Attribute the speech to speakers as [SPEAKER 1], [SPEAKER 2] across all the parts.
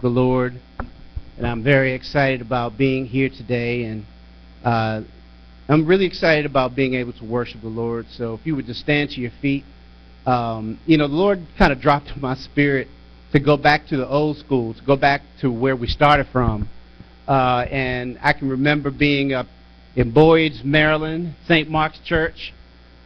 [SPEAKER 1] the Lord, and I'm very excited about being here today. And uh, I'm really excited about being able to worship the Lord. So if you would just stand to your feet, um, you know, the Lord kind of dropped my spirit to go back to the old school, to go back to where we started from. Uh, and I can remember being up in Boyd's, Maryland, St. Mark's Church,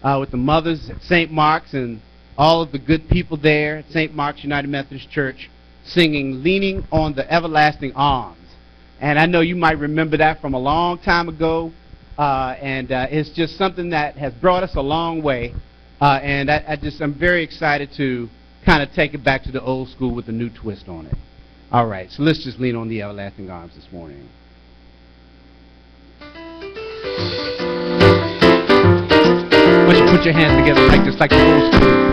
[SPEAKER 1] uh, with the mothers at St. Mark's and all of the good people there at St. Mark's United Methodist Church singing Leaning on the Everlasting Arms. And I know you might remember that from a long time ago. Uh, and uh, it's just something that has brought us a long way. Uh, and I, I just, I'm very excited to kind of take it back to the old school with a new twist on it. All right, so let's just lean on the everlasting arms this morning. Put your, put your hands together like this, like the old school.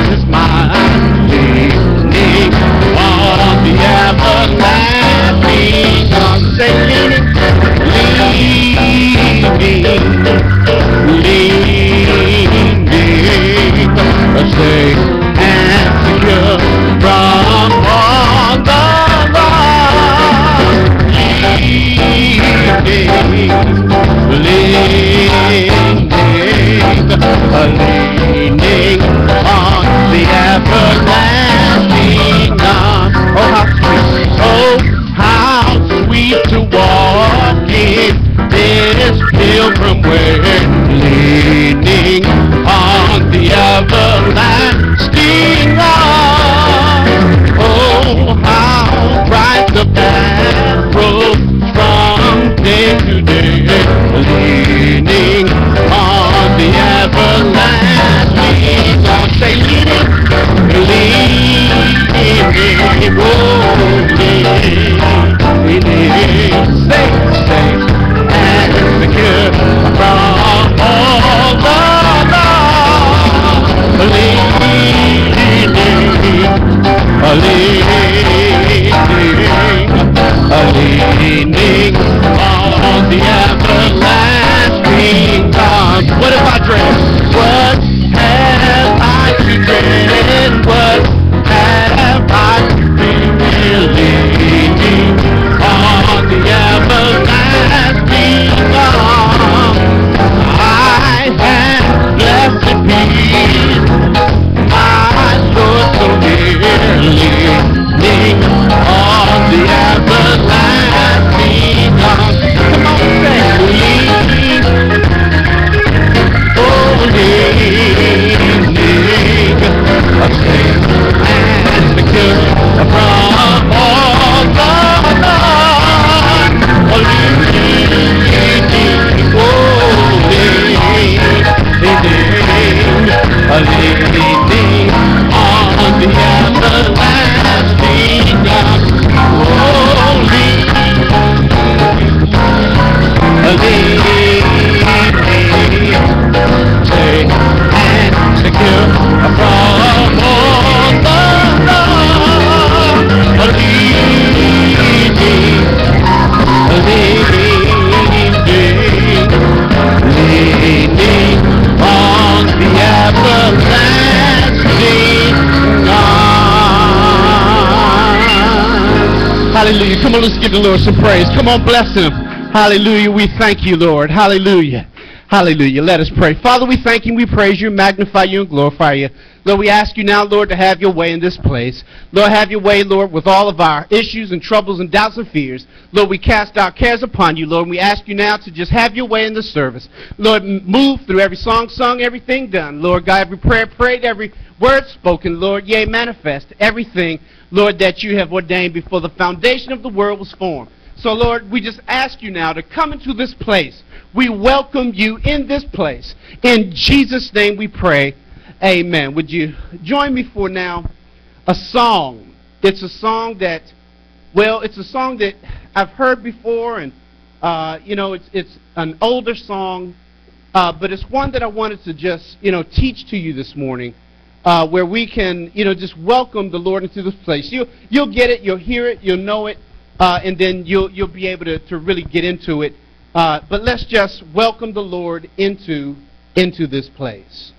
[SPEAKER 1] give the Lord some praise. Come on, bless him. Hallelujah. We thank you, Lord. Hallelujah. Hallelujah. Let us pray. Father, we thank you, we praise you, magnify you, and glorify you. Lord, we ask you now, Lord, to have your way in this place. Lord, have your way, Lord, with all of our issues and troubles and doubts and fears. Lord, we cast our cares upon you, Lord, and we ask you now to just have your way in the service. Lord, move through every song sung, everything done. Lord God, every prayer prayed, every word spoken, Lord, yea, manifest everything Lord, that you have ordained before the foundation of the world was formed. So, Lord, we just ask you now to come into this place. We welcome you in this place. In Jesus' name we pray. Amen. Would you join me for now a song? It's a song that, well, it's a song that I've heard before, and, uh, you know, it's, it's an older song, uh, but it's one that I wanted to just, you know, teach to you this morning. Uh, where we can, you know, just welcome the Lord into this place. You, you'll get it, you'll hear it, you'll know it, uh, and then you'll, you'll be able to, to really get into it. Uh, but let's just welcome the Lord into, into this place.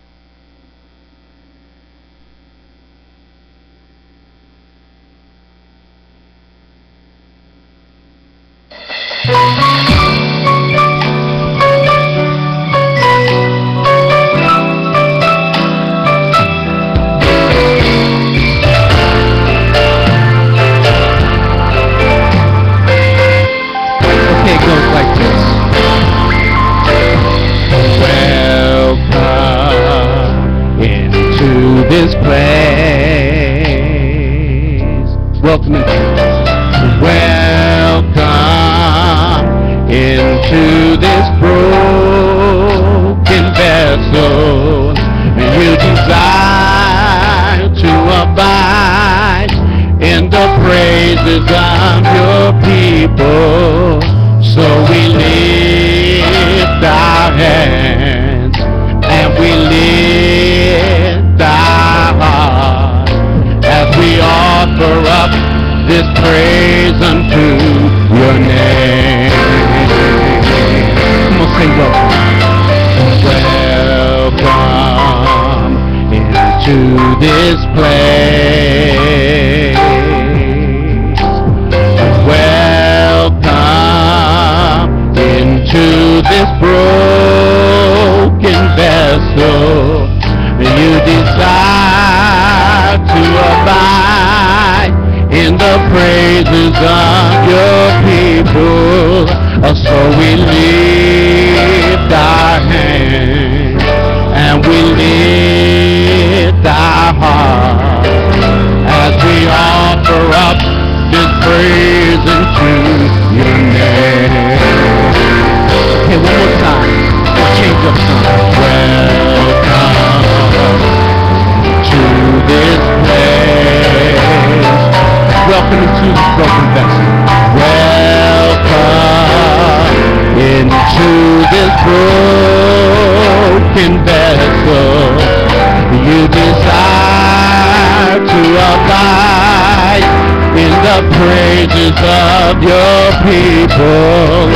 [SPEAKER 1] Of your people.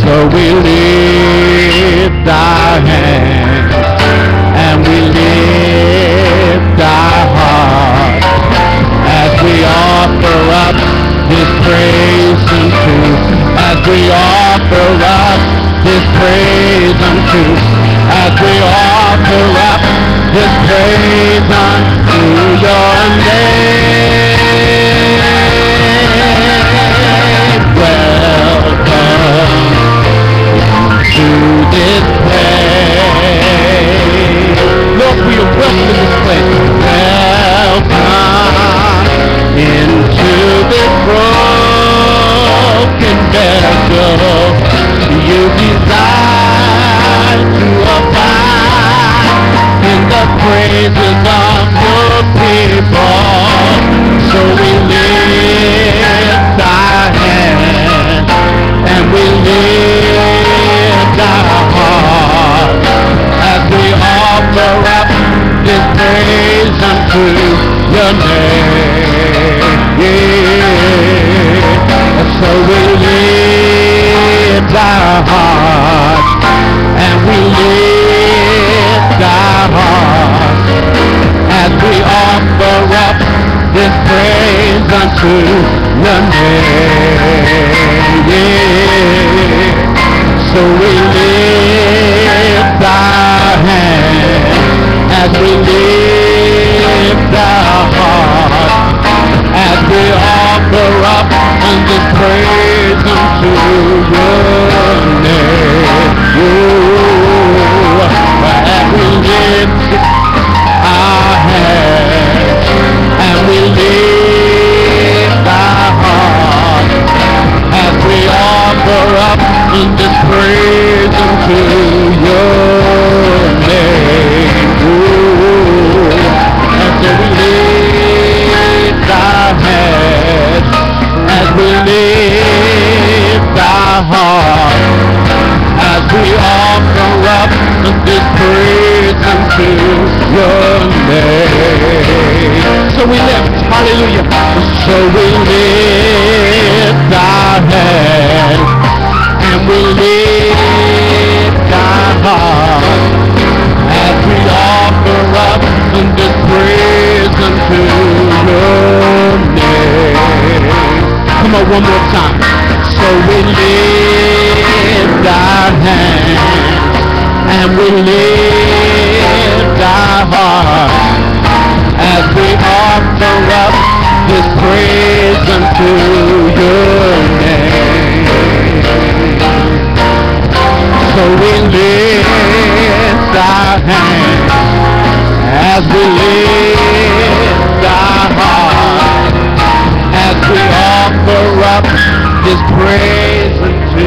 [SPEAKER 1] So we lift our hands and we lift our hearts as we offer up this praise unto, as we offer up this praise unto, as we offer up this praise unto your name. To this place. Lord, we are welcome in this place. Welcome into this broken vessel. You desire to abide in the praises as we offer up this praise unto your name. Yeah. So we our and we our as we offer up this praise unto your name. Yeah. So we lift our hands as we lift our hearts as we offer up and this praise unto your name. Oh, as we lift our hands praise unto your name. Ooh. And we lift our heads as we lift our hearts as we offer up this praise unto your name. So we lift, hallelujah. So we lift our heads we lift our hearts as we offer up this praise unto your name. Come on, one more time. So we lift our hands and we lift our hearts as we offer up this praise unto your name. So we lift our hands as we lift our hearts as we offer up this praise unto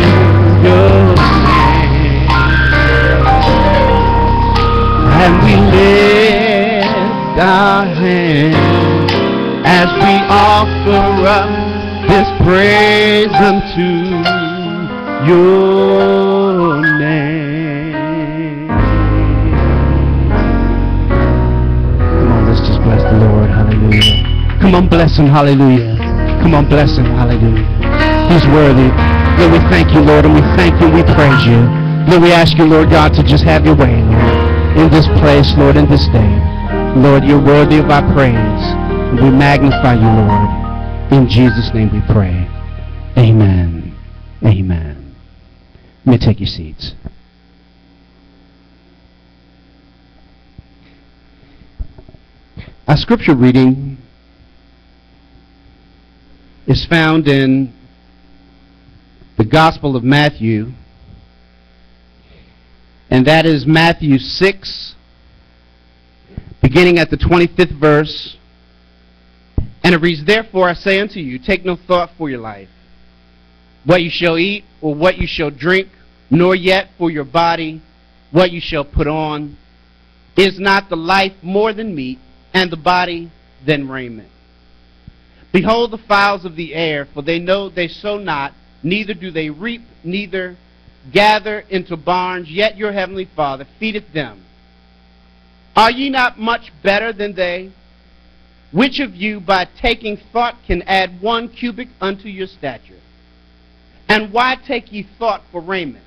[SPEAKER 1] your name. And we lift our hands as we offer up this praise unto your Come on, bless him. Hallelujah. Come on, bless him. Hallelujah. He's worthy. Lord, we thank you, Lord, and we thank you we praise you. Lord, we ask you, Lord God, to just have your way, Lord, in this place, Lord, in this day. Lord, you're worthy of our praise. We magnify you, Lord. In Jesus' name we pray. Amen. Amen. You may take your seats. Our scripture reading is found in the Gospel of Matthew, and that is Matthew 6, beginning at the 25th verse. And it reads, Therefore I say unto you, take no thought for your life, what you shall eat, or what you shall drink, nor yet for your body, what you shall put on. Is not the life more than meat, and the body than raiment? Behold the fowls of the air, for they know they sow not, neither do they reap, neither gather into barns, yet your heavenly Father feedeth them. Are ye not much better than they? Which of you by taking thought can add one cubit unto your stature? And why take ye thought for raiment?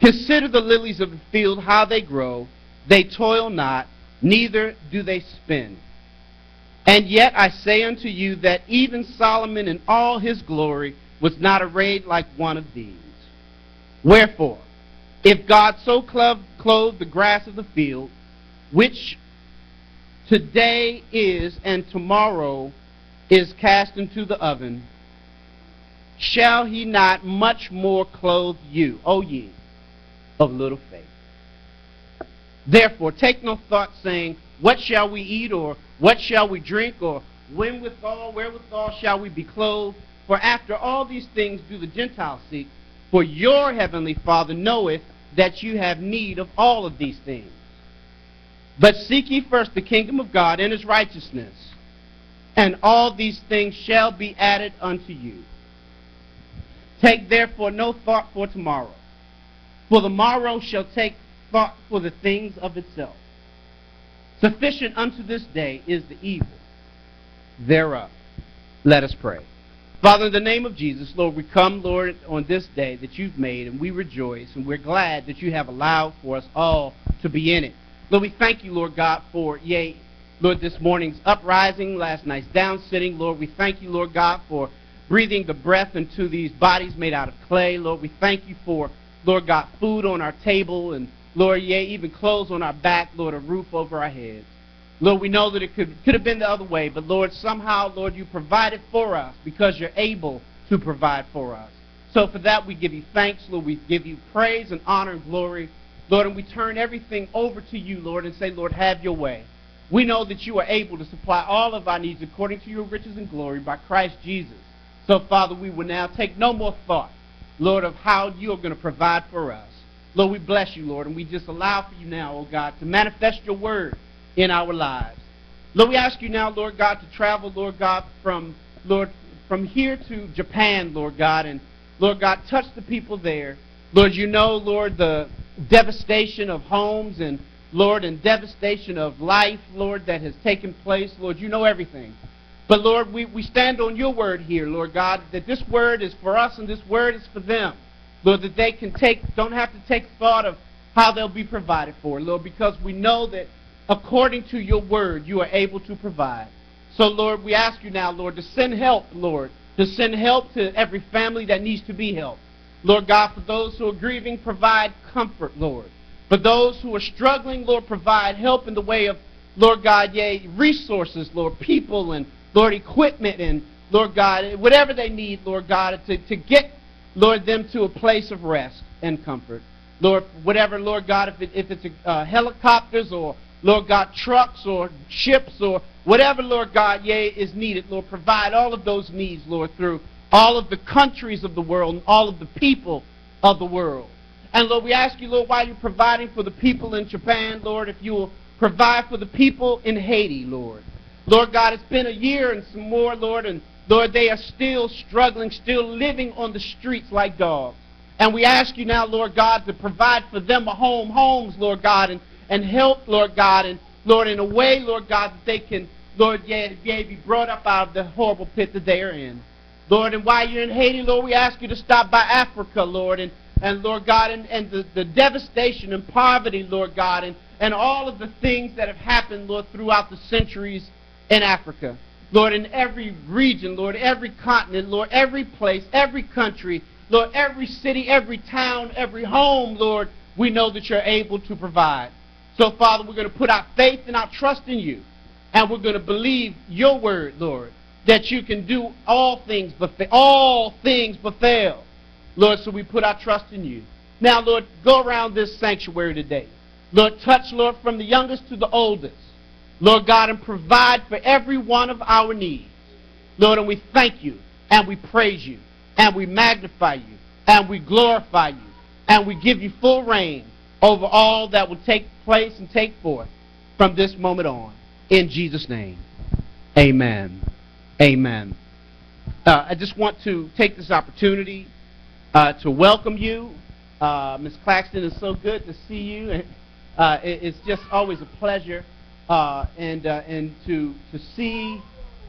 [SPEAKER 1] Consider the lilies of the field, how they grow. They toil not, neither do they spin. And yet I say unto you that even Solomon in all his glory was not arrayed like one of these. Wherefore, if God so clothed the grass of the field, which today is and tomorrow is cast into the oven, shall he not much more clothe you, O ye of little faith? Therefore, take no thought, saying, What shall we eat, or what shall we drink, or when withal, wherewithal shall we be clothed? For after all these things do the Gentiles seek. For your heavenly Father knoweth that you have need of all of these things. But seek ye first the kingdom of God and his righteousness, and all these things shall be added unto you. Take therefore no thought for tomorrow, for the morrow shall take thought for the things of itself. Sufficient unto this day is the evil thereof. Let us pray. Father, in the name of Jesus, Lord, we come, Lord, on this day that you've made, and we rejoice, and we're glad that you have allowed for us all to be in it. Lord, we thank you, Lord God, for, yea, Lord, this morning's uprising, last night's down sitting. Lord, we thank you, Lord God, for breathing the breath into these bodies made out of clay. Lord, we thank you for, Lord God, food on our table, and, Lord, yea, even clothes on our back, Lord, a roof over our heads. Lord, we know that it could, could have been the other way, but Lord, somehow, Lord, you provided for us because you're able to provide for us. So for that, we give you thanks, Lord. We give you praise and honor and glory, Lord, and we turn everything over to you, Lord, and say, Lord, have your way. We know that you are able to supply all of our needs according to your riches and glory by Christ Jesus. So, Father, we will now take no more thought, Lord, of how you are going to provide for us. Lord, we bless you, Lord, and we just allow for you now, oh God, to manifest your word in our lives. Lord, we ask you now, Lord God, to travel, Lord God, from Lord from here to Japan, Lord God, and Lord God, touch the people there. Lord, you know, Lord, the devastation of homes and Lord, and devastation of life, Lord, that has taken place. Lord, you know everything. But Lord, we, we stand on your word here, Lord God, that this word is for us and this word is for them. Lord, that they can take, don't have to take thought of how they'll be provided for, Lord, because we know that according to your word, you are able to provide. So, Lord, we ask you now, Lord, to send help, Lord, to send help to every family that needs to be helped. Lord God, for those who are grieving, provide comfort, Lord. For those who are struggling, Lord, provide help in the way of, Lord God, yea, resources, Lord, people and Lord, equipment and, Lord God, whatever they need, Lord God, to, to get, Lord, them to a place of rest and comfort. Lord, whatever, Lord God, if, it, if it's a, uh, helicopters or, Lord God, trucks or ships or whatever, Lord God, yea, is needed, Lord, provide all of those needs, Lord, through all of the countries of the world and all of the people of the world. And Lord, we ask you, Lord, while you're providing for the people in Japan, Lord, if you will provide for the people in Haiti, Lord. Lord God, it's been a year and some more, Lord, and Lord, they are still struggling, still living on the streets like dogs. And we ask you now, Lord God, to provide for them a home, homes, Lord God, and, and help, Lord God, and Lord, in a way, Lord God, that they can, Lord, yeah, be brought up out of the horrible pit that they are in. Lord, and while you're in Haiti, Lord, we ask you to stop by Africa, Lord, and, and Lord God, and, and the, the devastation and poverty, Lord God, and, and all of the things that have happened, Lord, throughout the centuries in Africa. Lord, in every region, Lord, every continent, Lord, every place, every country, Lord, every city, every town, every home, Lord, we know that you're able to provide. So, Father, we're going to put our faith and our trust in you. And we're going to believe your word, Lord, that you can do all things but. All things but fail. Lord, so we put our trust in you. Now, Lord, go around this sanctuary today. Lord, touch, Lord, from the youngest to the oldest. Lord God, and provide for every one of our needs. Lord, and we thank you, and we praise you, and we magnify you, and we glorify you, and we give you full reign over all that will take place and take forth from this moment on. In Jesus' name, amen. Amen. Uh, I just want to take this opportunity uh, to welcome you. Uh, Ms. Claxton, it's so good to see you. Uh, it's just always a pleasure uh, and uh, and to to see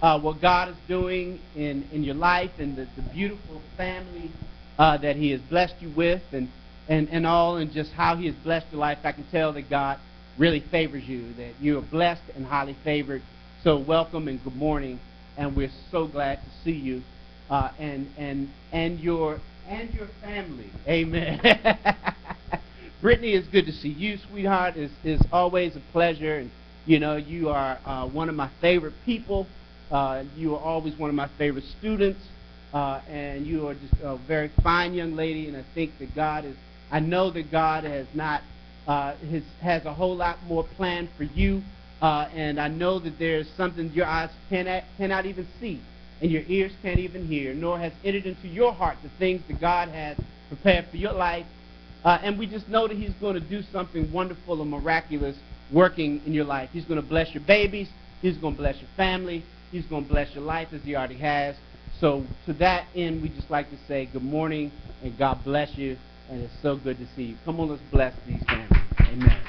[SPEAKER 1] uh, what God is doing in in your life and the, the beautiful family uh, that He has blessed you with, and and and all, and just how He has blessed your life. I can tell that God really favors you, that you are blessed and highly favored. So welcome and good morning, and we're so glad to see you, uh, and and and your and your family. Amen. Brittany, it's good to see you, sweetheart. It's, it's always a pleasure. And, you know, you are uh, one of my favorite people. Uh, you are always one of my favorite students. Uh, and you are just a very fine young lady. And I think that God is, I know that God has not, uh, has, has a whole lot more planned for you. Uh, and I know that there's something your eyes cannot, cannot even see and your ears can't even hear, nor has entered into your heart the things that God has prepared for your life. Uh, and we just know that He's going to do something wonderful and miraculous working in your life. He's going to bless your babies. He's going to bless your family. He's going to bless your life as He already has. So to that end, we just like to say good morning and God bless you. And it's so good to see you. Come on, let's bless these families. Amen.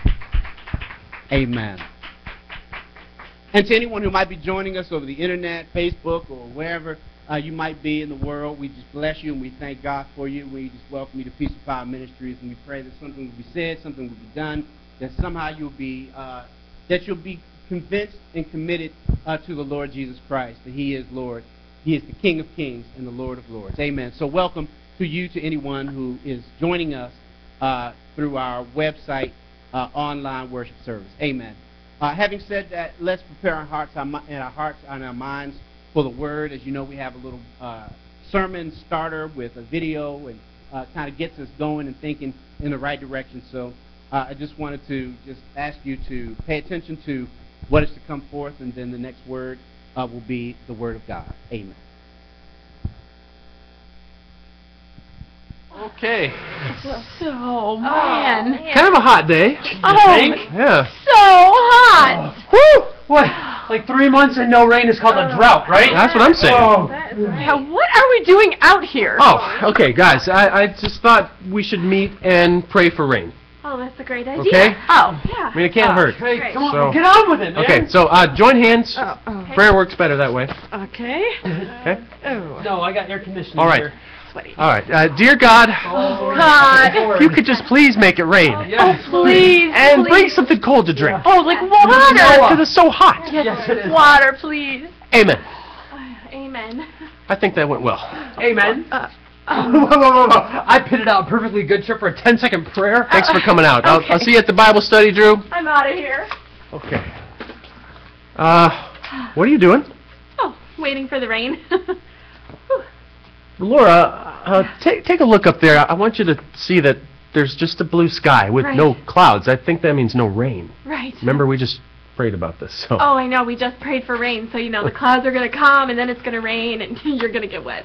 [SPEAKER 1] Amen. And to anyone who might be joining us over the internet, Facebook, or wherever uh, you might be in the world, we just bless you and we thank God for you. We just welcome you to Peace of Power Ministries, and we pray that something will be said, something will be done that somehow you'll be uh, that you'll be convinced and committed uh, to the Lord Jesus Christ, that He is Lord. He is the King of Kings and the Lord of Lords. Amen. So welcome to you, to anyone who is joining us uh, through our website uh, online worship service. Amen. Uh, having said that, let's prepare our hearts and our hearts and our minds for the Word. As you know, we have a little uh, sermon starter with a video and kind of gets us going and thinking in the right direction. So uh, I just wanted to just ask you to pay attention to what is to come forth, and then the next word uh, will be the word of God. Amen.
[SPEAKER 2] Okay.
[SPEAKER 3] So, man.
[SPEAKER 2] Oh, kind of a hot day.
[SPEAKER 3] Oh,
[SPEAKER 2] think? Yeah.
[SPEAKER 3] So hot.
[SPEAKER 2] Oh. Woo! What? Like three months and no rain is called a drought, right? That's what I'm saying.
[SPEAKER 3] Oh. Now, what are we doing out here?
[SPEAKER 2] Oh, okay, guys. I, I just thought we should meet and pray for rain.
[SPEAKER 3] Oh, that's a great idea.
[SPEAKER 4] Okay.
[SPEAKER 3] Oh, yeah.
[SPEAKER 4] I mean, it can't
[SPEAKER 3] oh,
[SPEAKER 4] hurt.
[SPEAKER 2] Hey,
[SPEAKER 3] Great.
[SPEAKER 2] come on,
[SPEAKER 4] So-
[SPEAKER 2] get on with it, man.
[SPEAKER 4] Okay, so uh, join hands.
[SPEAKER 5] Oh, oh.
[SPEAKER 4] Prayer works better that way.
[SPEAKER 5] Okay.
[SPEAKER 4] Okay.
[SPEAKER 5] Oh.
[SPEAKER 2] No, I got air conditioning
[SPEAKER 4] All right.
[SPEAKER 2] here.
[SPEAKER 5] Sweaty.
[SPEAKER 4] All right. Uh, dear God,
[SPEAKER 2] Oh,
[SPEAKER 3] God.
[SPEAKER 4] if you could just please make it rain.
[SPEAKER 2] Yes.
[SPEAKER 3] Oh, please.
[SPEAKER 4] And
[SPEAKER 3] please.
[SPEAKER 4] bring something cold to drink.
[SPEAKER 3] Oh, like water.
[SPEAKER 4] Because
[SPEAKER 3] water.
[SPEAKER 4] it's so hot.
[SPEAKER 2] Yes, it is.
[SPEAKER 3] Water, please.
[SPEAKER 4] Amen.
[SPEAKER 3] Amen.
[SPEAKER 4] I think that went well.
[SPEAKER 2] Amen.
[SPEAKER 3] Uh,
[SPEAKER 2] whoa, whoa, whoa, whoa. I pitted out a perfectly good trip for a 10 second prayer.
[SPEAKER 4] Thanks for coming out. I'll, I'll see you at the Bible study, Drew.
[SPEAKER 3] I'm out of here.
[SPEAKER 4] Okay. Uh, what are you doing?
[SPEAKER 3] Oh, waiting for the rain.
[SPEAKER 4] Laura, uh, take take a look up there. I want you to see that there's just a blue sky with
[SPEAKER 3] Right.
[SPEAKER 4] no clouds. I think that means no rain.
[SPEAKER 3] right.
[SPEAKER 4] Remember, we just prayed about this. So.
[SPEAKER 3] Oh, I know. We just prayed for rain, so you know the clouds are gonna come, and then it's gonna rain, and you're gonna get wet.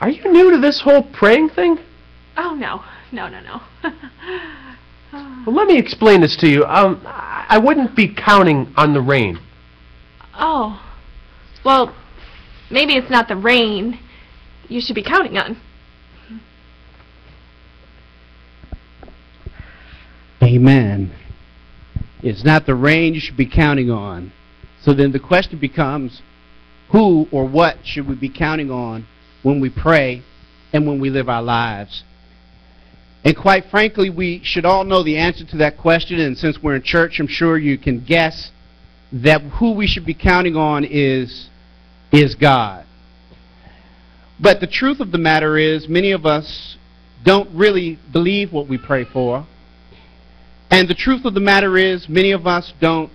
[SPEAKER 4] Are you new to this whole praying thing?
[SPEAKER 3] Oh no, no, no, no.
[SPEAKER 4] Well, let me explain this to you. Um, I I wouldn't be counting on the rain.
[SPEAKER 3] oh, well, maybe it's not the rain you should be counting on.
[SPEAKER 1] Amen. It's not the rain you should be counting on. So then the question becomes who or what should we be counting on when we pray and when we live our lives? And quite frankly, we should all know the answer to that question. And since we're in church, I'm sure you can guess that who we should be counting on is, is God. But the truth of the matter is, many of us don't really believe what we pray for. And the truth of the matter is, many of us don't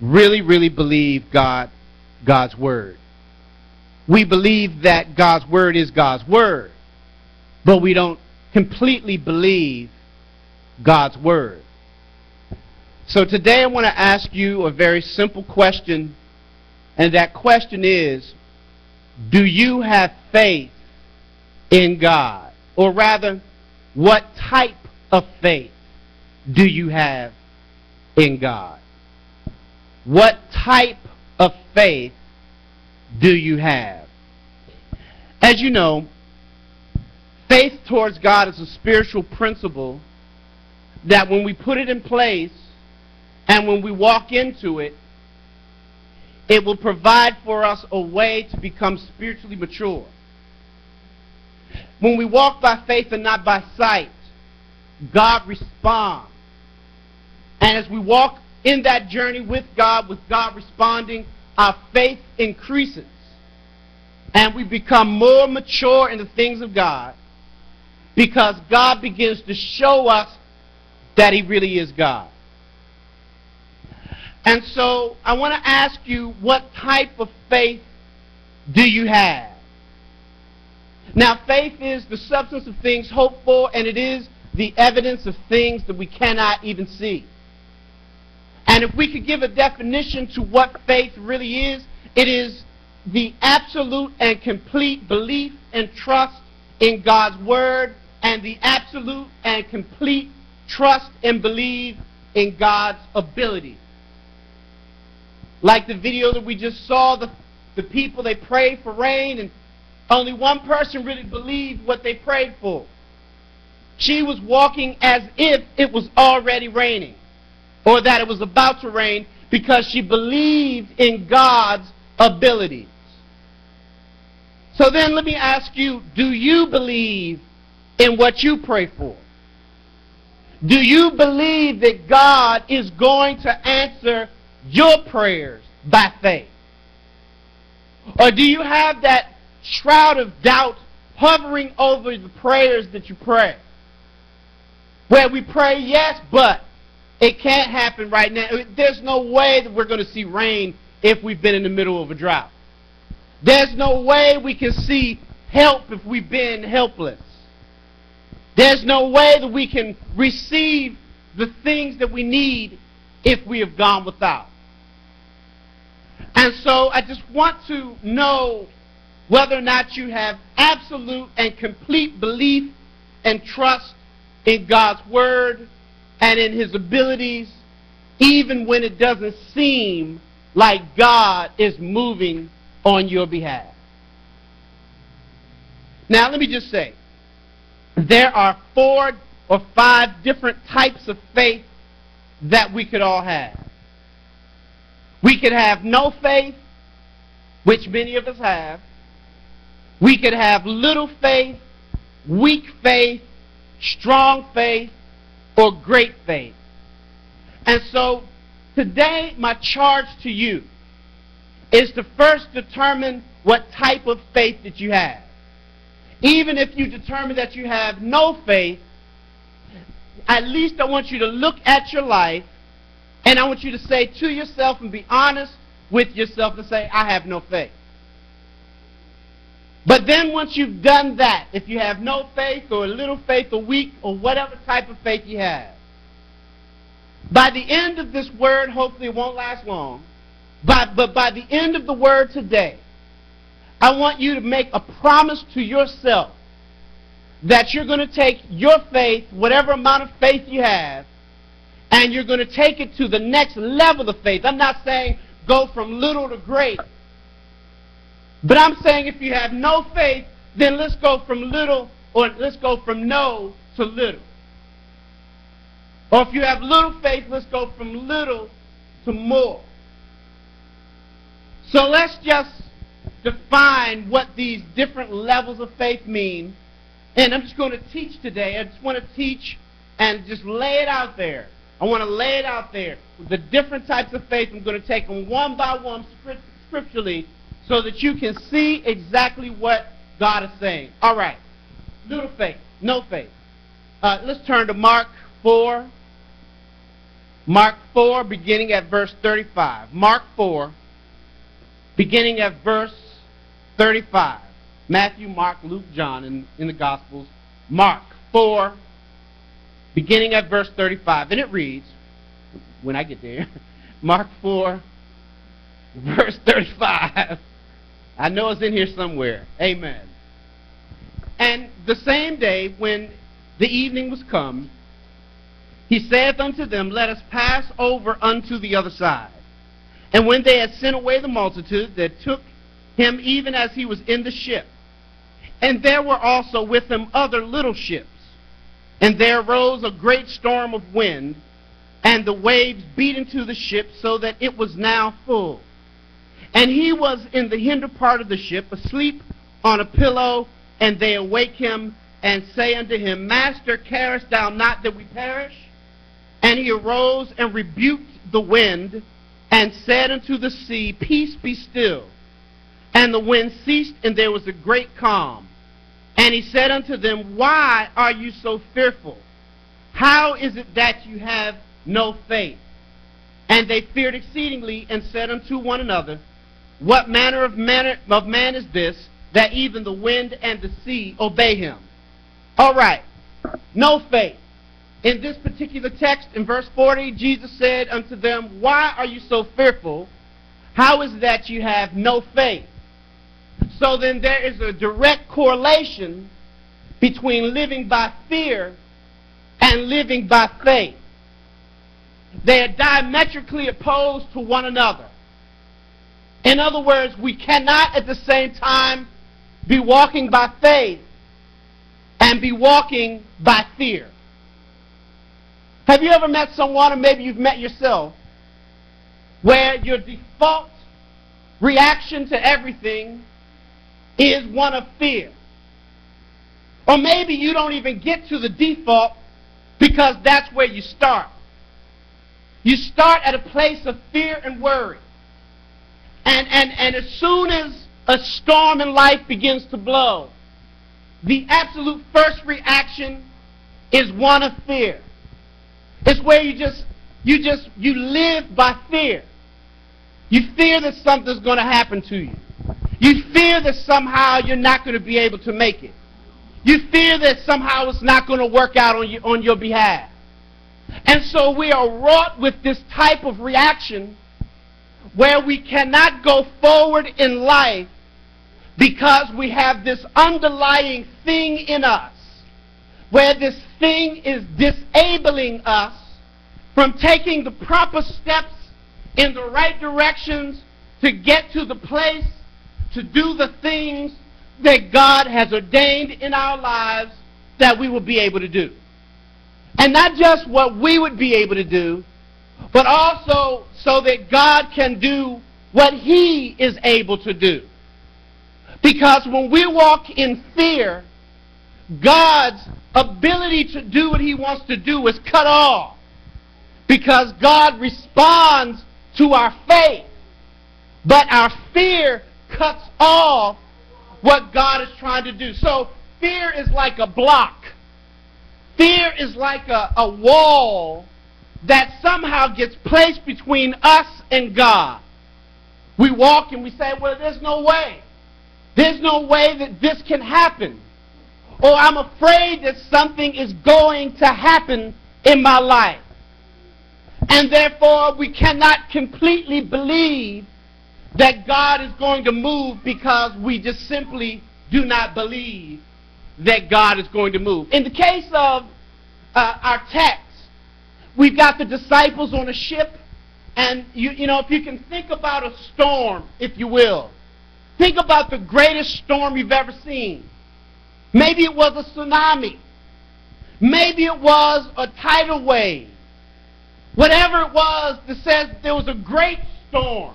[SPEAKER 1] really, really believe God, God's Word. We believe that God's Word is God's Word, but we don't completely believe God's Word. So today I want to ask you a very simple question, and that question is, do you have faith in God? Or rather, what type of faith do you have in God? What type of faith do you have? As you know, faith towards God is a spiritual principle that when we put it in place and when we walk into it, it will provide for us a way to become spiritually mature. When we walk by faith and not by sight, God responds. And as we walk in that journey with God, with God responding, our faith increases. And we become more mature in the things of God because God begins to show us that He really is God. And so I want to ask you what type of faith do you have? Now, faith is the substance of things hoped for, and it is the evidence of things that we cannot even see. And if we could give a definition to what faith really is, it is the absolute and complete belief and trust in God's Word and the absolute and complete trust and belief in God's ability. Like the video that we just saw, the, the people, they prayed for rain, and only one person really believed what they prayed for. She was walking as if it was already raining, or that it was about to rain, because she believed in God's abilities. So then let me ask you, do you believe in what you pray for? Do you believe that God is going to answer your prayers by faith? Or do you have that shroud of doubt hovering over the prayers that you pray? Where we pray, yes, but it can't happen right now. There's no way that we're going to see rain if we've been in the middle of a drought. There's no way we can see help if we've been helpless. There's no way that we can receive the things that we need if we have gone without. And so I just want to know whether or not you have absolute and complete belief and trust in God's Word and in His abilities, even when it doesn't seem like God is moving on your behalf. Now, let me just say, there are four or five different types of faith that we could all have. We could have no faith, which many of us have. We could have little faith, weak faith, strong faith, or great faith. And so today, my charge to you is to first determine what type of faith that you have. Even if you determine that you have no faith, at least I want you to look at your life and I want you to say to yourself and be honest with yourself and say, I have no faith. But then once you've done that, if you have no faith or a little faith or weak or whatever type of faith you have, by the end of this word, hopefully it won't last long, but, but by the end of the word today, I want you to make a promise to yourself that you're going to take your faith, whatever amount of faith you have, and you're going to take it to the next level of faith. I'm not saying go from little to great. But I'm saying if you have no faith, then let's go from little, or let's go from no to little. Or if you have little faith, let's go from little to more. So let's just define what these different levels of faith mean. And I'm just going to teach today. I just want to teach and just lay it out there. I want to lay it out there. With the different types of faith, I'm going to take them one by one scripturally so that you can see exactly what God is saying. All right. Little faith, no faith. Uh, let's turn to Mark 4. Mark 4, beginning at verse 35. Mark 4, beginning at verse 35. Matthew, Mark, Luke, John in, in the Gospels. Mark 4, beginning at verse 35. And it reads, when I get there, Mark 4, verse 35. I know it's in here somewhere. Amen. And the same day, when the evening was come, he saith unto them, Let us pass over unto the other side. And when they had sent away the multitude, they took him even as he was in the ship. And there were also with him other little ships. And there arose a great storm of wind, and the waves beat into the ship so that it was now full. And he was in the hinder part of the ship, asleep on a pillow, and they awake him and say unto him, Master, carest thou not that we perish? And he arose and rebuked the wind, and said unto the sea, Peace be still. And the wind ceased, and there was a great calm. And he said unto them, Why are you so fearful? How is it that you have no faith? And they feared exceedingly, and said unto one another, what manner of, manner of man is this, that even the wind and the sea obey him? All right. No faith. In this particular text, in verse 40, Jesus said unto them, Why are you so fearful? How is it that you have no faith? So then there is a direct correlation between living by fear and living by faith. They are diametrically opposed to one another. In other words, we cannot at the same time be walking by faith and be walking by fear. Have you ever met someone, or maybe you've met yourself, where your default reaction to everything is one of fear? Or maybe you don't even get to the default because that's where you start. You start at a place of fear and worry. And, and, and as soon as a storm in life begins to blow, the absolute first reaction is one of fear. It's where you just, you just, you live by fear. You fear that something's going to happen to you. You fear that somehow you're not going to be able to make it. You fear that somehow it's not going to work out on, you, on your behalf. And so we are wrought with this type of reaction where we cannot go forward in life because we have this underlying thing in us, where this thing is disabling us from taking the proper steps in the right directions to get to the place to do the things that God has ordained in our lives that we will be able to do. And not just what we would be able to do, but also so that God can do what He is able to do. Because when we walk in fear, God's ability to do what He wants to do is cut off. Because God responds to our faith. But our fear cuts off what God is trying to do. So fear is like a block. Fear is like a, a wall that somehow gets placed between us and God. We walk and we say, well, there's no way. There's no way that this can happen. Or I'm afraid that something is going to happen in my life. And therefore, we cannot completely believe that God is going to move because we just simply do not believe that God is going to move. In the case of uh, our text, we've got the disciples on a ship, and you, you know, if you can think about a storm, if you will, think about the greatest storm you've ever seen. Maybe it was a tsunami. Maybe it was a tidal wave. Whatever it was that says there was a great storm.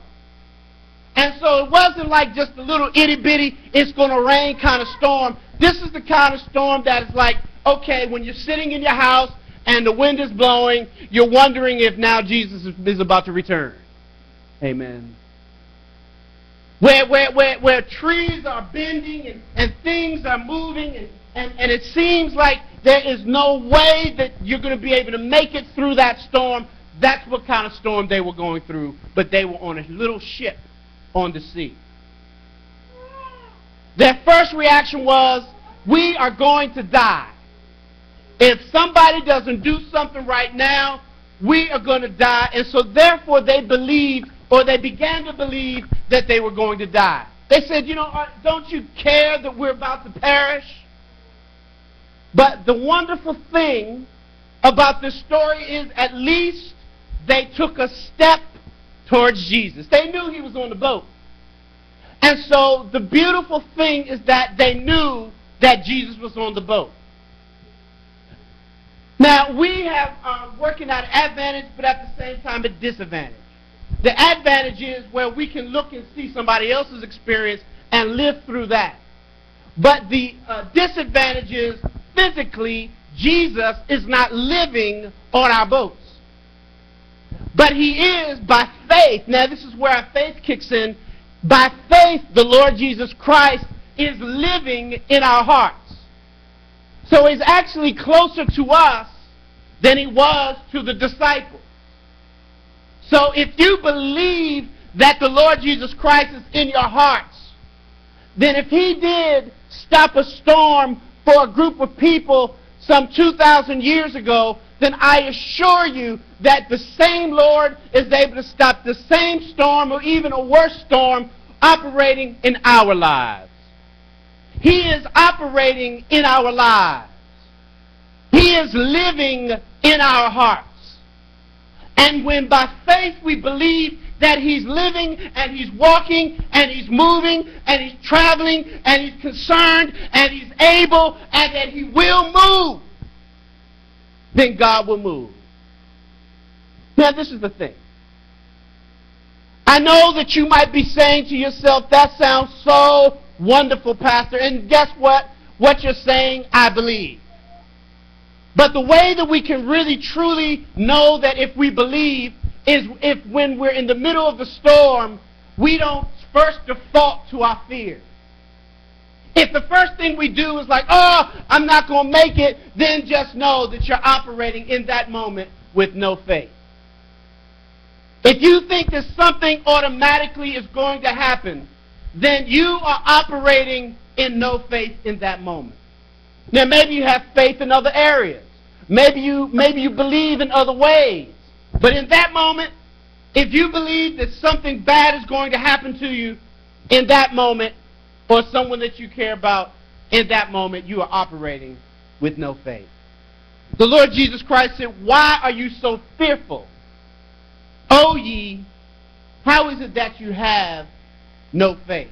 [SPEAKER 1] And so it wasn't like just a little itty bitty, it's going to rain kind of storm. This is the kind of storm that is like, okay, when you're sitting in your house and the wind is blowing, you're wondering if now Jesus is about to return. Amen. Where, where, where, where trees are bending and, and things are moving and, and, and it seems like there is no way that you're going to be able to make it through that storm. That's what kind of storm they were going through, but they were on a little ship on the sea. Their first reaction was, we are going to die. If somebody doesn't do something right now, we are going to die. And so therefore they believed, or they began to believe, that they were going to die. They said, you know, uh, don't you care that we're about to perish? But the wonderful thing about this story is at least they took a step towards Jesus. They knew he was on the boat. And so the beautiful thing is that they knew that Jesus was on the boat. Now, we have uh, working at advantage, but at the same time a disadvantage. The advantage is where we can look and see somebody else's experience and live through that. But the uh, disadvantage is physically, Jesus is not living on our boats. But he is by faith. Now, this is where our faith kicks in. By faith, the Lord Jesus Christ is living in our hearts. So he's actually closer to us than he was to the disciples. So if you believe that the Lord Jesus Christ is in your hearts, then if he did stop a storm for a group of people some 2,000 years ago, then I assure you that the same Lord is able to stop the same storm or even a worse storm operating in our lives. He is operating in our lives. He is living in our hearts. And when by faith we believe that he's living and he's walking and he's moving and he's traveling and he's concerned and he's able and that he will move, then God will move. Now, this is the thing. I know that you might be saying to yourself, that sounds so wonderful, Pastor. And guess what? What you're saying, I believe. But the way that we can really truly know that if we believe is if when we're in the middle of the storm, we don't first default to our fear. If the first thing we do is like, oh, I'm not going to make it, then just know that you're operating in that moment with no faith. If you think that something automatically is going to happen, then you are operating in no faith in that moment. Now, maybe you have faith in other areas. Maybe you, maybe you believe in other ways. But in that moment, if you believe that something bad is going to happen to you in that moment, or someone that you care about in that moment, you are operating with no faith. The Lord Jesus Christ said, Why are you so fearful? O ye, how is it that you have no faith?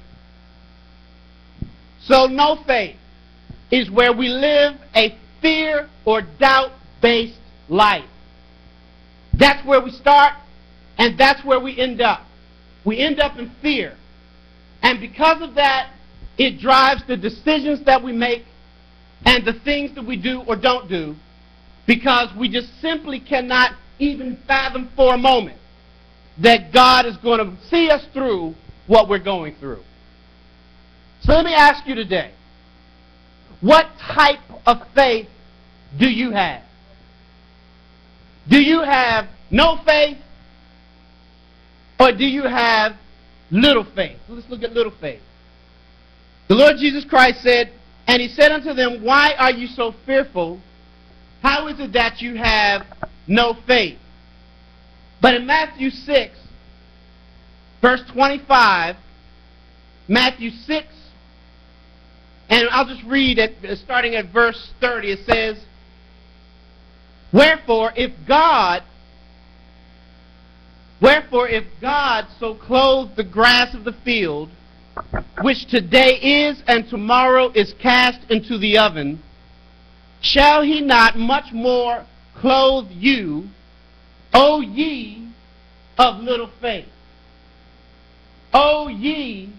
[SPEAKER 1] So, no faith is where we live a fear or doubt based life. That's where we start, and that's where we end up. We end up in fear. And because of that, it drives the decisions that we make and the things that we do or don't do because we just simply cannot even fathom for a moment that God is going to see us through what we're going through. So let me ask you today what type of faith do you have? Do you have no faith? Or do you have little faith? Let's look at little faith. The Lord Jesus Christ said, And he said unto them, Why are you so fearful? How is it that you have no faith? But in Matthew 6, verse 25, Matthew 6, and I'll just read it starting at verse 30. It says, Wherefore, if God, wherefore, if God so clothe the grass of the field, which today is and tomorrow is cast into the oven, shall he not much more clothe you, O ye of little faith? O ye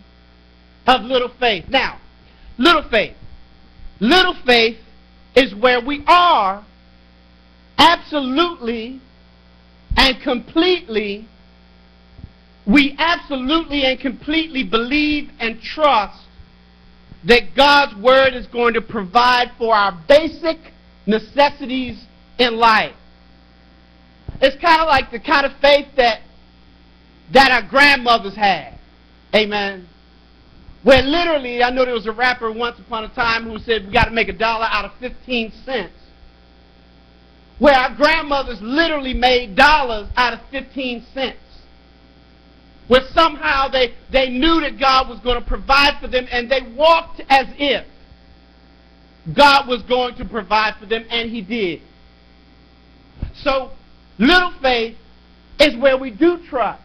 [SPEAKER 1] of little faith. Now, little faith. Little faith is where we are absolutely and completely, we absolutely and completely believe and trust that God's Word is going to provide for our basic necessities in life. It's kind of like the kind of faith that, that our grandmothers had. Amen. Where literally, I know there was a rapper once upon a time who said we got to make a dollar out of 15 cents where our grandmothers literally made dollars out of 15 cents. Where somehow they, they knew that God was going to provide for them and they walked as if God was going to provide for them, and He did. So, little faith is where we do trust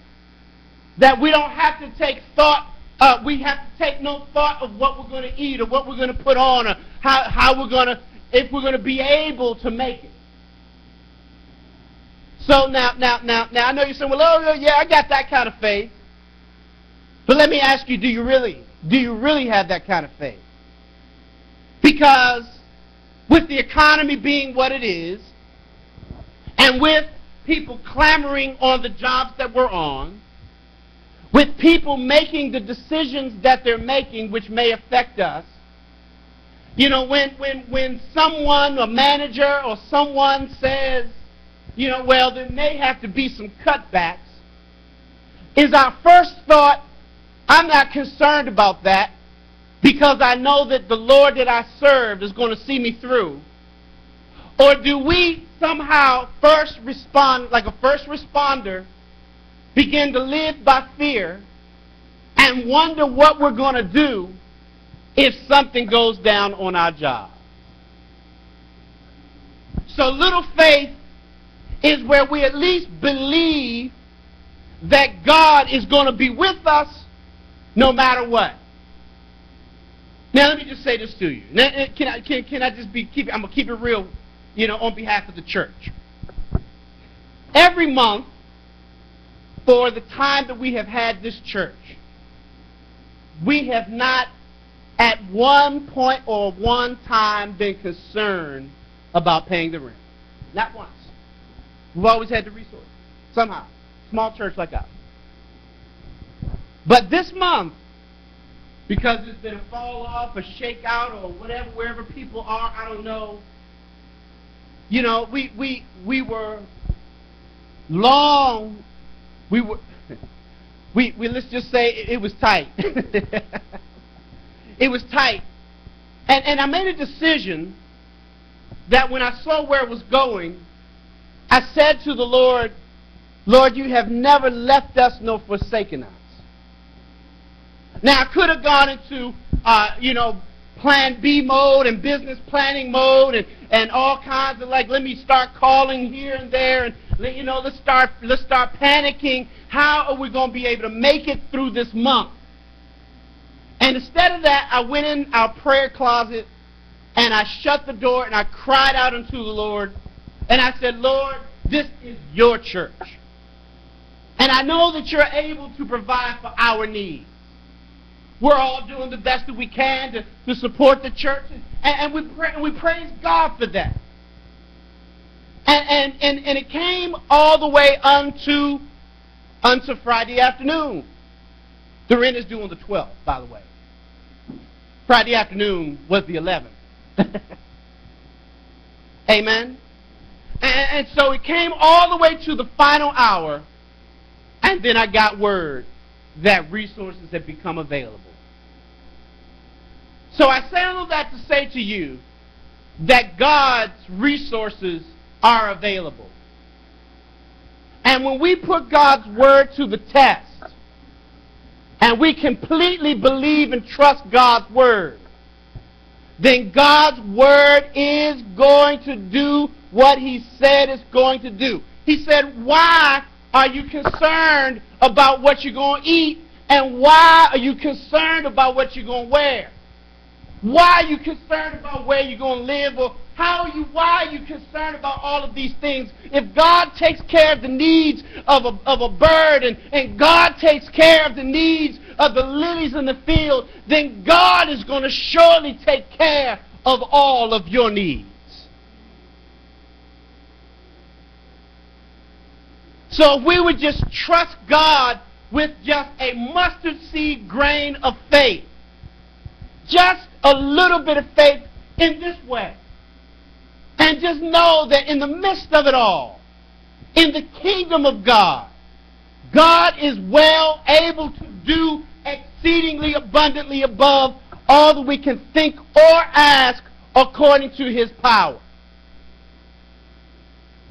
[SPEAKER 1] that we don't have to take thought, uh, we have to take no thought of what we're going to eat or what we're going to put on or how, how we're going to, if we're going to be able to make it. So now, now, now, now, I know you're saying, well, oh, yeah, I got that kind of faith. But let me ask you, do you really, do you really have that kind of faith? Because with the economy being what it is, and with people clamoring on the jobs that we're on, with people making the decisions that they're making which may affect us, you know, when, when, when someone, a manager or someone says, you know, well, there may have to be some cutbacks. Is our first thought, I'm not concerned about that because I know that the Lord that I serve is going to see me through? Or do we somehow first respond, like a first responder, begin to live by fear and wonder what we're going to do if something goes down on our job? So little faith is where we at least believe that God is going to be with us no matter what. Now let me just say this to you. Now, eh, can I can, can I just be keep I'm gonna keep it real, you know, on behalf of the church. Every month for the time that we have had this church, we have not at one point or one time been concerned about paying the rent. Not once. We've always had the resource. Somehow. Small church like us. But this month, because there's been a fall off, a shakeout, or whatever, wherever people are, I don't know. You know, we we we were long. We were. We, we let's just say it, it was tight. it was tight, and and I made a decision that when I saw where it was going, I said to the Lord, Lord, you have never left us nor forsaken us. Now, I could have gone into, uh, you know, plan B mode and business planning mode and, and all kinds of like, let me start calling here and there and, you know, let's start, let's start panicking. How are we going to be able to make it through this month? And instead of that, I went in our prayer closet and I shut the door and I cried out unto the Lord And I said, Lord, this is your church. And I know that you're able to provide for our needs. We're all doing the best that we can to, to support the church. And, and we, pray, and we praise God for that. And, and, and, and it came all the way unto, unto Friday afternoon. The rent is due on the 12th, by the way. Friday afternoon was the 11th. Amen. And, and so it came all the way to the final hour, and then I got word that resources had become available. So I say all of that to say to you that God's resources are available. And when we put God's word to the test, and we completely believe and trust God's word, then God's word is going to do what he said it's going to do. He said, why are you concerned about what you're going to eat? And why are you concerned about what you're going to wear? Why are you concerned about where you're going to live? Or how are you, why are you concerned about all of these things? If God takes care of the needs of a, of a bird and, and God takes care of the needs of the lilies in the field, then God is going to surely take care of all of your needs. So if we would just trust God with just a mustard seed grain of faith, just a little bit of faith in this way, and just know that in the midst of it all, in the kingdom of God, God is well able to do exceedingly abundantly above all that we can think or ask according to his power.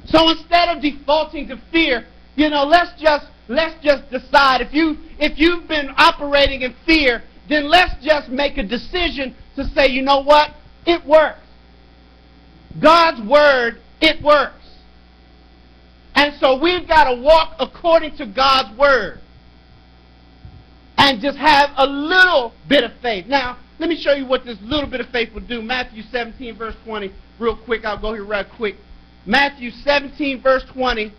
[SPEAKER 1] So instead of defaulting to fear, you know, let's just let's just decide if you if you've been operating in fear, then let's just make a decision to say, you know what? It works. God's word, it works. And so we've got to walk according to God's word. And just have a little bit of faith. Now, let me show you what this little bit of faith will do. Matthew 17, verse 20. Real quick, I'll go here right quick. Matthew 17, verse 20.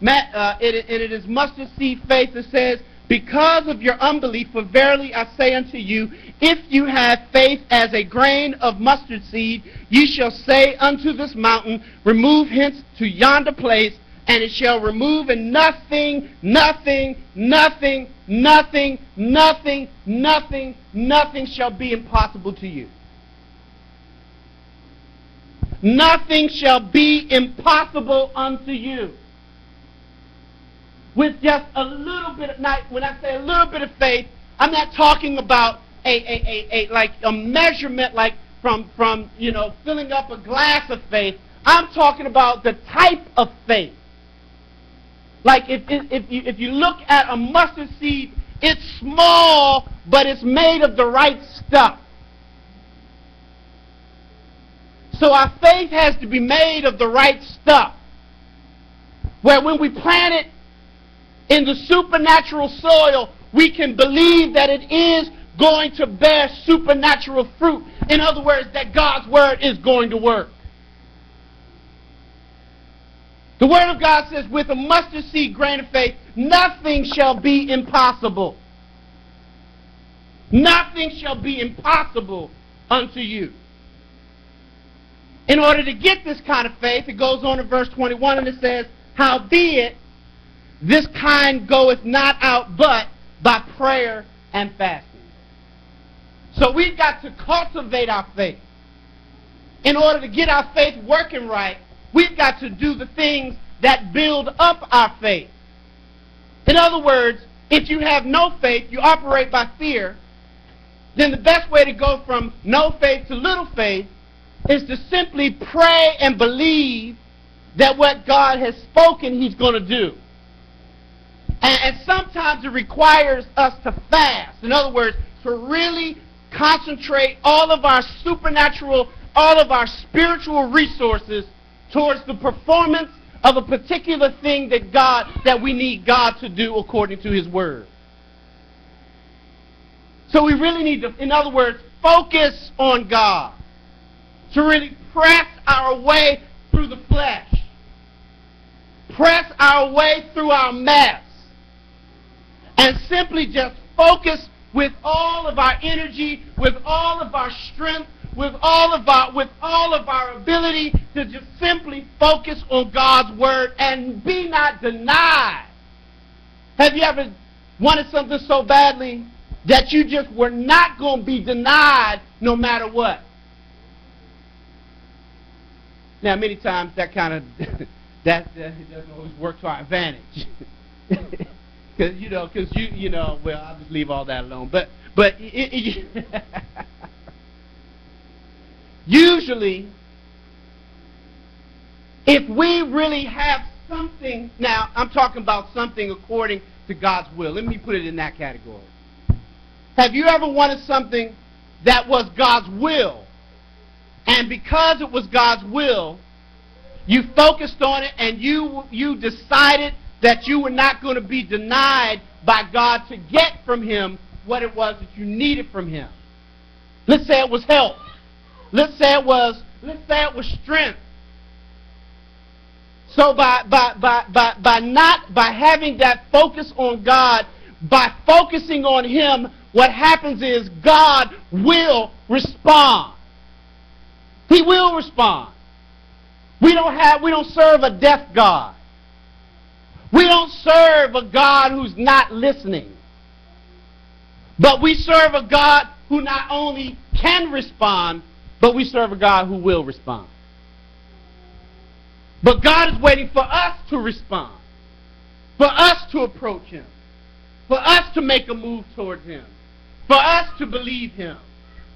[SPEAKER 1] Matt, uh, it, it is mustard seed faith that says, Because of your unbelief, for verily I say unto you, if you have faith as a grain of mustard seed, ye shall say unto this mountain, Remove hence to yonder place, and it shall remove, and nothing, nothing, nothing, nothing, nothing, nothing, nothing shall be impossible to you. Nothing shall be impossible unto you. With just a little bit of, now, when I say a little bit of faith, I'm not talking about a, a, a, a like a measurement like from, from, you know, filling up a glass of faith. I'm talking about the type of faith. Like if, if, you, if you look at a mustard seed, it's small, but it's made of the right stuff. So our faith has to be made of the right stuff. Where when we plant it in the supernatural soil, we can believe that it is going to bear supernatural fruit. In other words, that God's word is going to work. The word of God says, with a mustard seed grain of faith, nothing shall be impossible. Nothing shall be impossible unto you. In order to get this kind of faith, it goes on in verse 21 and it says, Howbeit, this kind goeth not out but by prayer and fasting. So we've got to cultivate our faith. In order to get our faith working right, we've got to do the things that build up our faith. In other words, if you have no faith, you operate by fear, then the best way to go from no faith to little faith is to simply pray and believe that what God has spoken He's going to do. And, and, sometimes it requires us to fast. In other words, to really concentrate all of our supernatural, all of our spiritual resources towards the performance of a particular thing that God, that we need God to do according to His Word. So we really need to, in other words, focus on God to really press our way through the flesh press our way through our mess and simply just focus with all of our energy, with all of our strength, with all of our with all of our ability to just simply focus on God's word and be not denied. Have you ever wanted something so badly that you just were not going to be denied no matter what? Now, many times that kind of that, that doesn't always work to our advantage. Because you know, because you you know, well, I'll just leave all that alone. But but it, it, usually, if we really have something, now I'm talking about something according to God's will. Let me put it in that category. Have you ever wanted something that was God's will, and because it was God's will, you focused on it and you you decided that you were not going to be denied by God to get from him what it was that you needed from him. Let's say it was health. Let's say it was let's say it was strength. So by by by by by not by having that focus on God, by focusing on him, what happens is God will respond. He will respond. We don't have we don't serve a deaf God. We don't serve a God who's not listening. But we serve a God who not only can respond, but we serve a God who will respond. But God is waiting for us to respond, for us to approach Him, for us to make a move towards Him, for us to believe Him,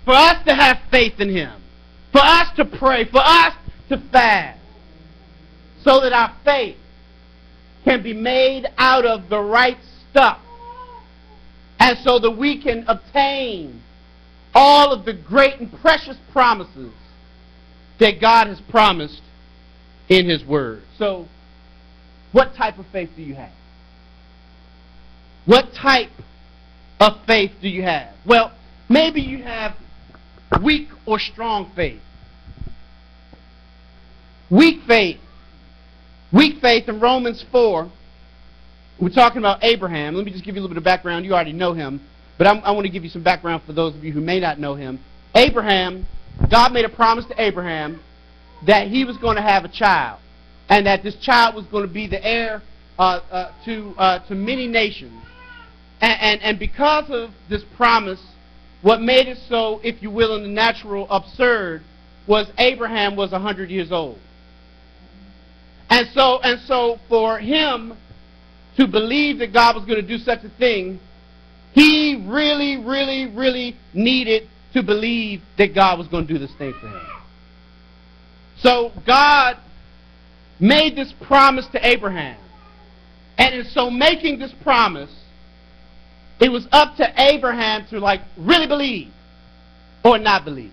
[SPEAKER 1] for us to have faith in Him, for us to pray, for us to fast, so that our faith can be made out of the right stuff. And so that we can obtain all of the great and precious promises that God has promised in His Word. So, what type of faith do you have? What type of faith do you have? Well, maybe you have weak or strong faith. Weak faith Weak faith in Romans 4. We're talking about Abraham. Let me just give you a little bit of background. You already know him. But I'm, i want to give you some background for those of you who may not know him. Abraham, God made a promise to Abraham that he was going to have a child. And that this child was going to be the heir uh, uh, to, uh, to many nations. And, and, and because of this promise, what made it so, if you will, in the natural absurd, was Abraham was 100 years old. And so, and so for him to believe that God was going to do such a thing, he really, really, really needed to believe that God was going to do this thing for him. So God made this promise to Abraham. And in so making this promise, it was up to Abraham to like really believe or not believe.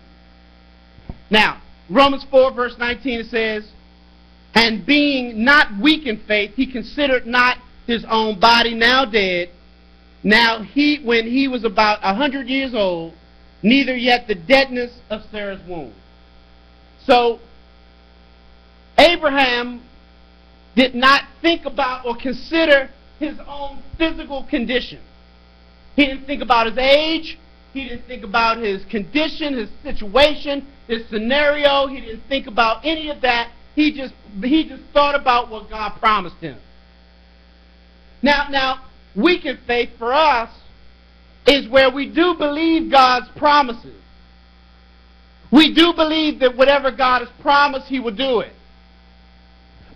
[SPEAKER 1] Now, Romans 4 verse 19 it says, and being not weak in faith, he considered not his own body now dead, now he when he was about a hundred years old, neither yet the deadness of Sarah's womb. So Abraham did not think about or consider his own physical condition. He didn't think about his age. He didn't think about his condition, his situation, his scenario. He didn't think about any of that. He just he just thought about what God promised him. Now, now, weakened faith for us is where we do believe God's promises. We do believe that whatever God has promised, He will do it.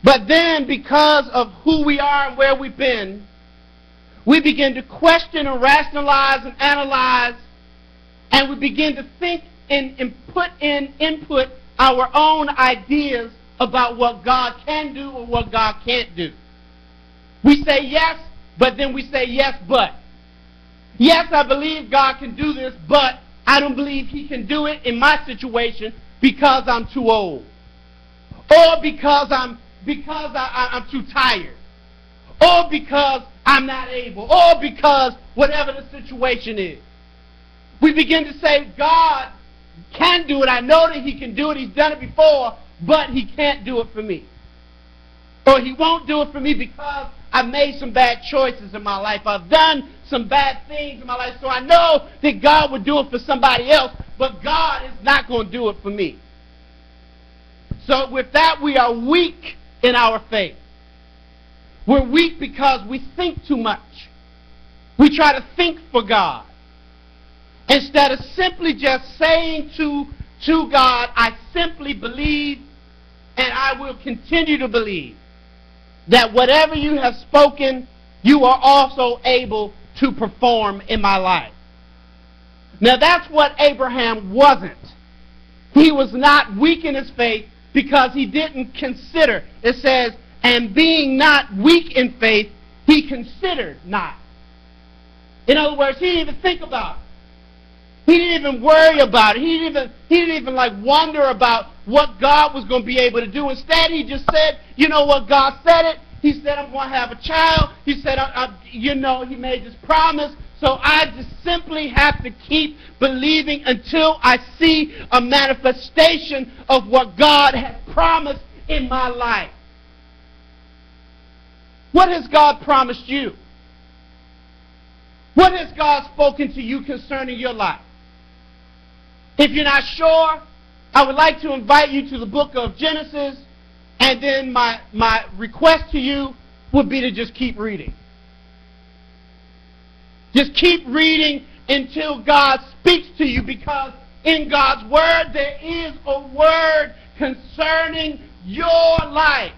[SPEAKER 1] But then, because of who we are and where we've been, we begin to question and rationalize and analyze, and we begin to think and, and put in input our own ideas about what God can do or what God can't do. We say yes, but then we say yes, but. Yes, I believe God can do this, but I don't believe He can do it in my situation because I'm too old. Or because I'm because I, I'm too tired. Or because I'm not able. Or because whatever the situation is. We begin to say, God can do it. I know that He can do it. He's done it before but he can't do it for me. Or he won't do it for me because I've made some bad choices in my life. I've done some bad things in my life. So I know that God would do it for somebody else, but God is not going to do it for me. So with that, we are weak in our faith. We're weak because we think too much. We try to think for God. Instead of simply just saying to, to God, I simply believe and I will continue to believe that whatever you have spoken, you are also able to perform in my life. Now that's what Abraham wasn't. He was not weak in his faith because he didn't consider. It says, and being not weak in faith, he considered not. In other words, he didn't even think about it. He didn't even worry about it. He didn't even, he didn't even like wonder about what God was going to be able to do. Instead, he just said, you know what, God said it. He said, I'm going to have a child. He said, I, I, you know, he made this promise. So I just simply have to keep believing until I see a manifestation of what God has promised in my life. What has God promised you? What has God spoken to you concerning your life? If you're not sure, I would like to invite you to the book of Genesis, and then my, my request to you would be to just keep reading. Just keep reading until God speaks to you because in God's Word there is a word concerning your life.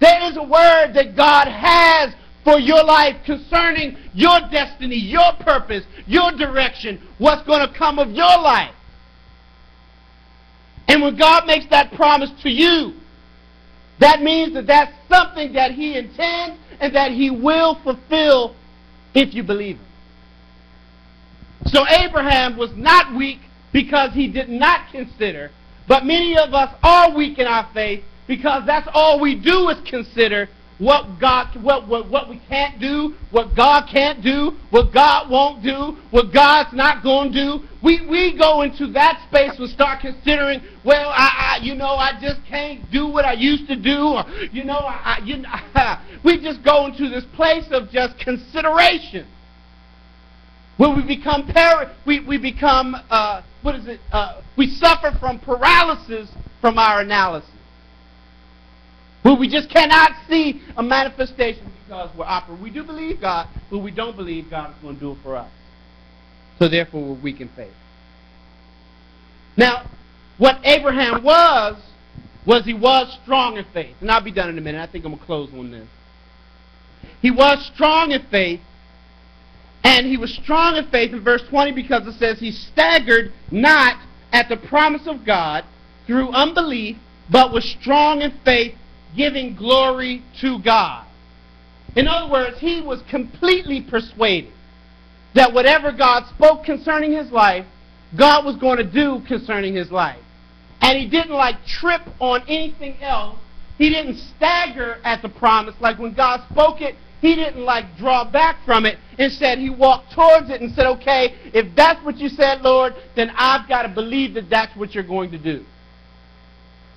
[SPEAKER 1] There is a word that God has for your life concerning your destiny, your purpose, your direction, what's going to come of your life. And when God makes that promise to you, that means that that's something that He intends and that He will fulfill if you believe him. So Abraham was not weak because he did not consider, but many of us are weak in our faith because that's all we do is consider what God what, what, what we can't do, what God can't do, what God won't do, what God's not going to do. We we go into that space and start considering, well, I, I you know, I just can't do what I used to do, or you know, I, I you know, we just go into this place of just consideration. Where we become par- we, we become uh, what is it? Uh, we suffer from paralysis from our analysis. Where we just cannot see a manifestation because we're operating. We do believe God, but we don't believe God is going to do it for us. So therefore, we're weak in faith. Now, what Abraham was, was he was strong in faith. And I'll be done in a minute. I think I'm going to close on this. He was strong in faith. And he was strong in faith in verse 20 because it says he staggered not at the promise of God through unbelief, but was strong in faith giving glory to God. In other words, he was completely persuaded that whatever God spoke concerning his life, God was going to do concerning his life. And he didn't like trip on anything else. He didn't stagger at the promise. Like when God spoke it, he didn't like draw back from it. Instead, he walked towards it and said, okay, if that's what you said, Lord, then I've got to believe that that's what you're going to do.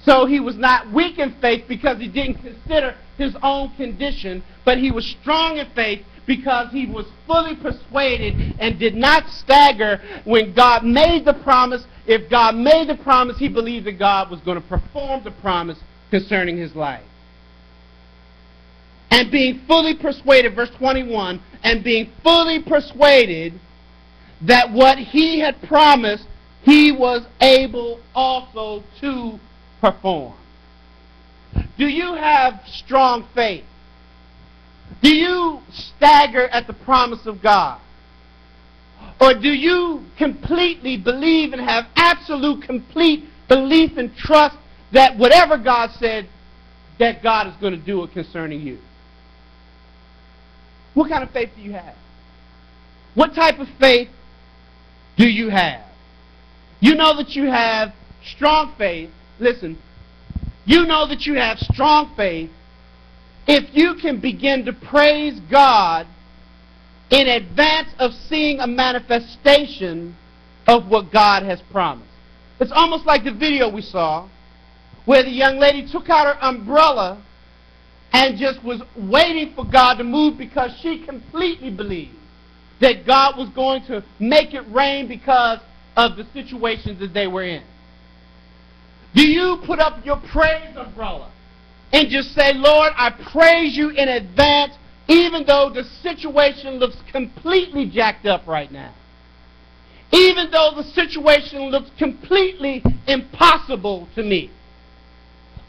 [SPEAKER 1] So he was not weak in faith because he didn't consider his own condition, but he was strong in faith because he was fully persuaded and did not stagger when God made the promise. If God made the promise, he believed that God was going to perform the promise concerning his life. And being fully persuaded, verse 21, and being fully persuaded that what he had promised, he was able also to perform? Do you have strong faith? Do you stagger at the promise of God? Or do you completely believe and have absolute complete belief and trust that whatever God said, that God is going to do it concerning you? What kind of faith do you have? What type of faith do you have? You know that you have strong faith listen, you know that you have strong faith if you can begin to praise God in advance of seeing a manifestation of what God has promised. It's almost like the video we saw where the young lady took out her umbrella and just was waiting for God to move because she completely believed that God was going to make it rain because of the situations that they were in? Do you put up your praise umbrella and just say, Lord, I praise you in advance, even though the situation looks completely jacked up right now? Even though the situation looks completely impossible to me?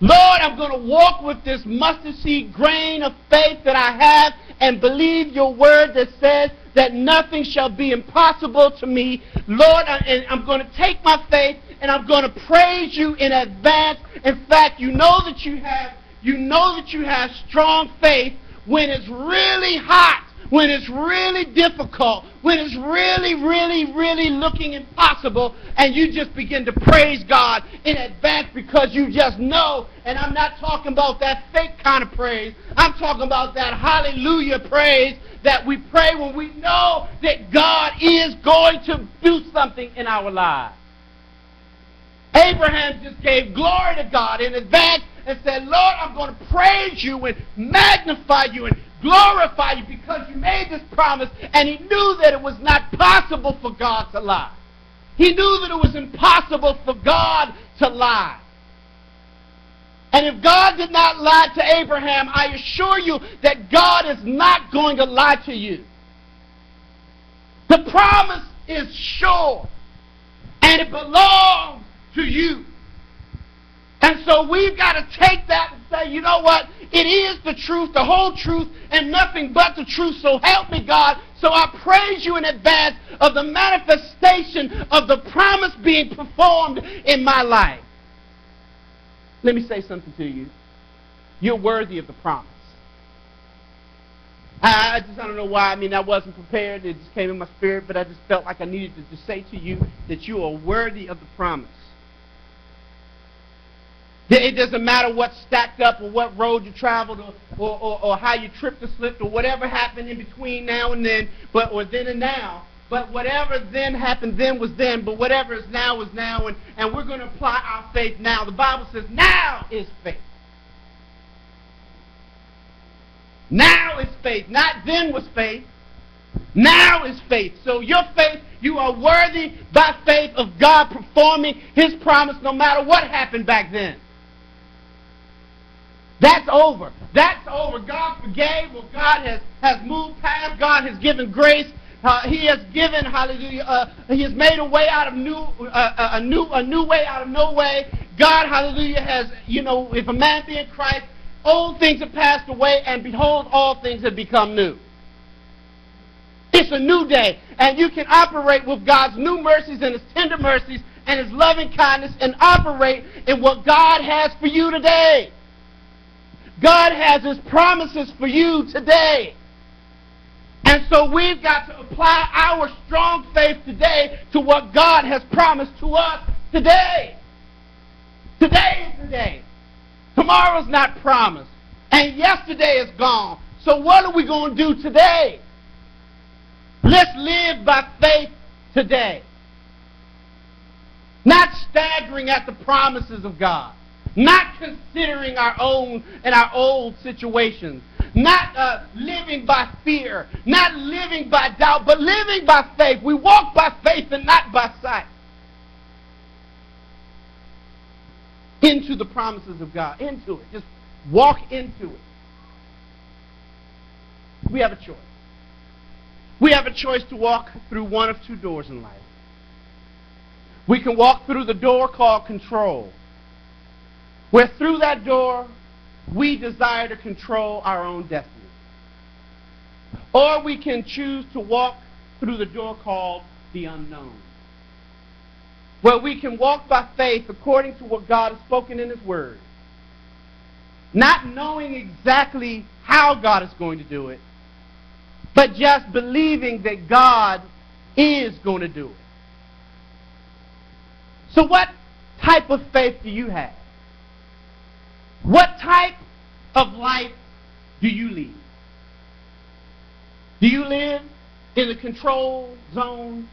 [SPEAKER 1] Lord, I'm going to walk with this mustard seed grain of faith that I have and believe your word that says that nothing shall be impossible to me. Lord, and I'm going to take my faith and I'm going to praise you in advance. In fact, you know that you have you know that you have strong faith when it's really hot when it's really difficult, when it's really, really, really looking impossible, and you just begin to praise God in advance because you just know. And I'm not talking about that fake kind of praise. I'm talking about that hallelujah praise that we pray when we know that God is going to do something in our lives. Abraham just gave glory to God in advance and said, Lord, I'm going to praise you and magnify you and glorify you because you made this promise. And he knew that it was not possible for God to lie. He knew that it was impossible for God to lie. And if God did not lie to Abraham, I assure you that God is not going to lie to you. The promise is sure, and it belongs to you. And so we've got to take that and say, you know what? It is the truth, the whole truth, and nothing but the truth. So help me, God. So I praise you in advance of the manifestation of the promise being performed in my life. Let me say something to you. You're worthy of the promise. I just I don't know why. I mean, I wasn't prepared. It just came in my spirit, but I just felt like I needed to just say to you that you are worthy of the promise. It doesn't matter what's stacked up or what road you traveled or, or, or, or how you tripped or slipped or whatever happened in between now and then, but or then and now. But whatever then happened then was then, but whatever is now is now, and, and we're going to apply our faith now. The Bible says now is faith. Now is faith. Not then was faith. Now is faith. So your faith, you are worthy by faith of God performing His promise no matter what happened back then. That's over. That's over. God forgave. Well, God has, has moved past. God has given grace. Uh, he has given, hallelujah, uh, he has made a way out of new, uh, uh, a new, a new way out of no way. God, hallelujah, has, you know, if a man be in Christ, old things have passed away, and behold, all things have become new. It's a new day, and you can operate with God's new mercies and His tender mercies and His loving kindness and operate in what God has for you today. God has His promises for you today. And so we've got to apply our strong faith today to what God has promised to us today. Today is the day. Tomorrow's not promised. And yesterday is gone. So what are we going to do today? Let's live by faith today. Not staggering at the promises of God not considering our own and our old situations, not uh, living by fear, not living by doubt, but living by faith. We walk by faith and not by sight. Into the promises of God, into it. Just walk into it. We have a choice. We have a choice to walk through one of two doors in life. We can walk through the door called control where through that door we desire to control our own destiny. Or we can choose to walk through the door called the unknown. Where we can walk by faith according to what God has spoken in His Word. Not knowing exactly how God is going to do it, but just believing that God is going to do it. So, what type of faith do you have? What type of life do you lead? Do you live in the control zone?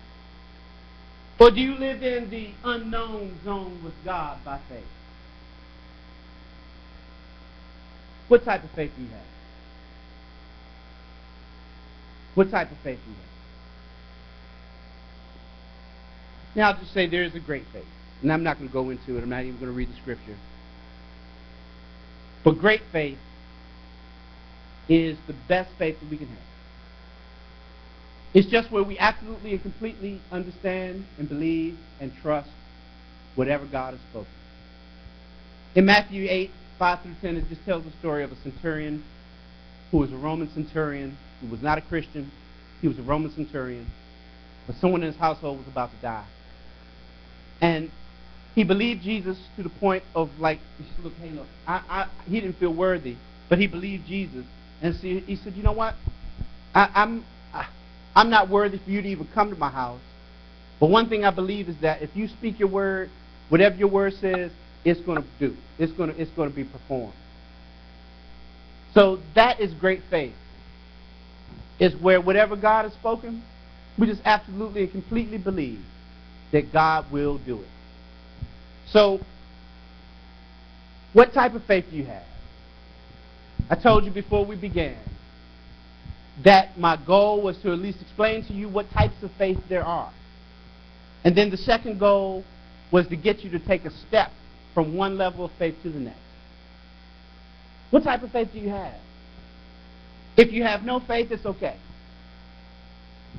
[SPEAKER 1] Or do you live in the unknown zone with God by faith? What type of faith do you have? What type of faith do you have? Now, I'll just say there is a great faith. And I'm not going to go into it. I'm not even going to read the scripture. But great faith is the best faith that we can have. It's just where we absolutely and completely understand and believe and trust whatever God has spoken. In Matthew 8, 5 through 10, it just tells the story of a centurion who was a Roman centurion, who was not a Christian. He was a Roman centurion. But someone in his household was about to die. And he believed Jesus to the point of like, look, hey, look, I, I, he didn't feel worthy, but he believed Jesus. And so he said, you know what? I, I'm, I, I'm not worthy for you to even come to my house. But one thing I believe is that if you speak your word, whatever your word says, it's going to do. It's going to, it's going to be performed. So that is great faith. It's where whatever God has spoken, we just absolutely and completely believe that God will do it. So, what type of faith do you have? I told you before we began that my goal was to at least explain to you what types of faith there are. And then the second goal was to get you to take a step from one level of faith to the next. What type of faith do you have? If you have no faith, it's okay.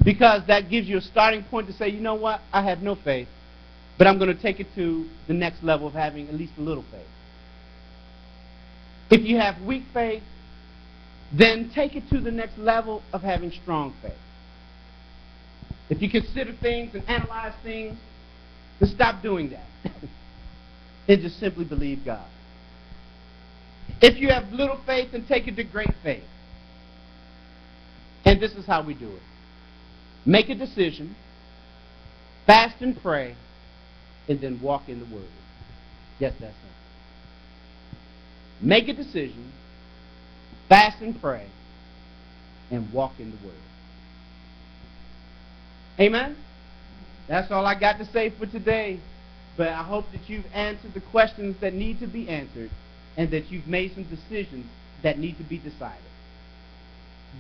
[SPEAKER 1] Because that gives you a starting point to say, you know what, I have no faith, but I'm going to take it to the next level of having at least a little faith. If you have weak faith, then take it to the next level of having strong faith. If you consider things and analyze things, then stop doing that. and just simply believe God. If you have little faith, then take it to great faith. And this is how we do it. Make a decision, fast and pray, and then walk in the Word. Yes, that's it. Make a decision, fast and pray, and walk in the Word. Amen? That's all I got to say for today. But I hope that you've answered the questions that need to be answered and that you've made some decisions that need to be decided.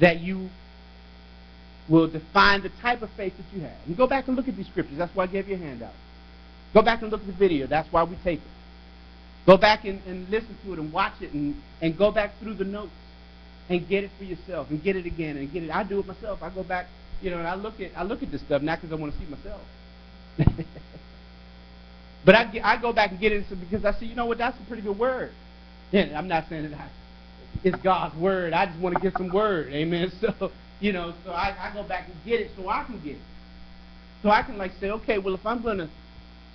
[SPEAKER 1] That you will define the type of faith that you have. And go back and look at these scriptures. That's why I gave you a handout. Go back and look at the video. That's why we tape it. Go back and, and listen to it and watch it and, and go back through the notes and get it for yourself and get it again and get it. I do it myself. I go back, you know, and I look at I look at this stuff not because I want to see myself. but I, I go back and get it because I see, you know what, that's a pretty good word. Yeah, I'm not saying that it's God's word. I just want to get some word. Amen. So, you know, so I, I go back and get it so I can get it. So I can like say, okay, well, if I'm going to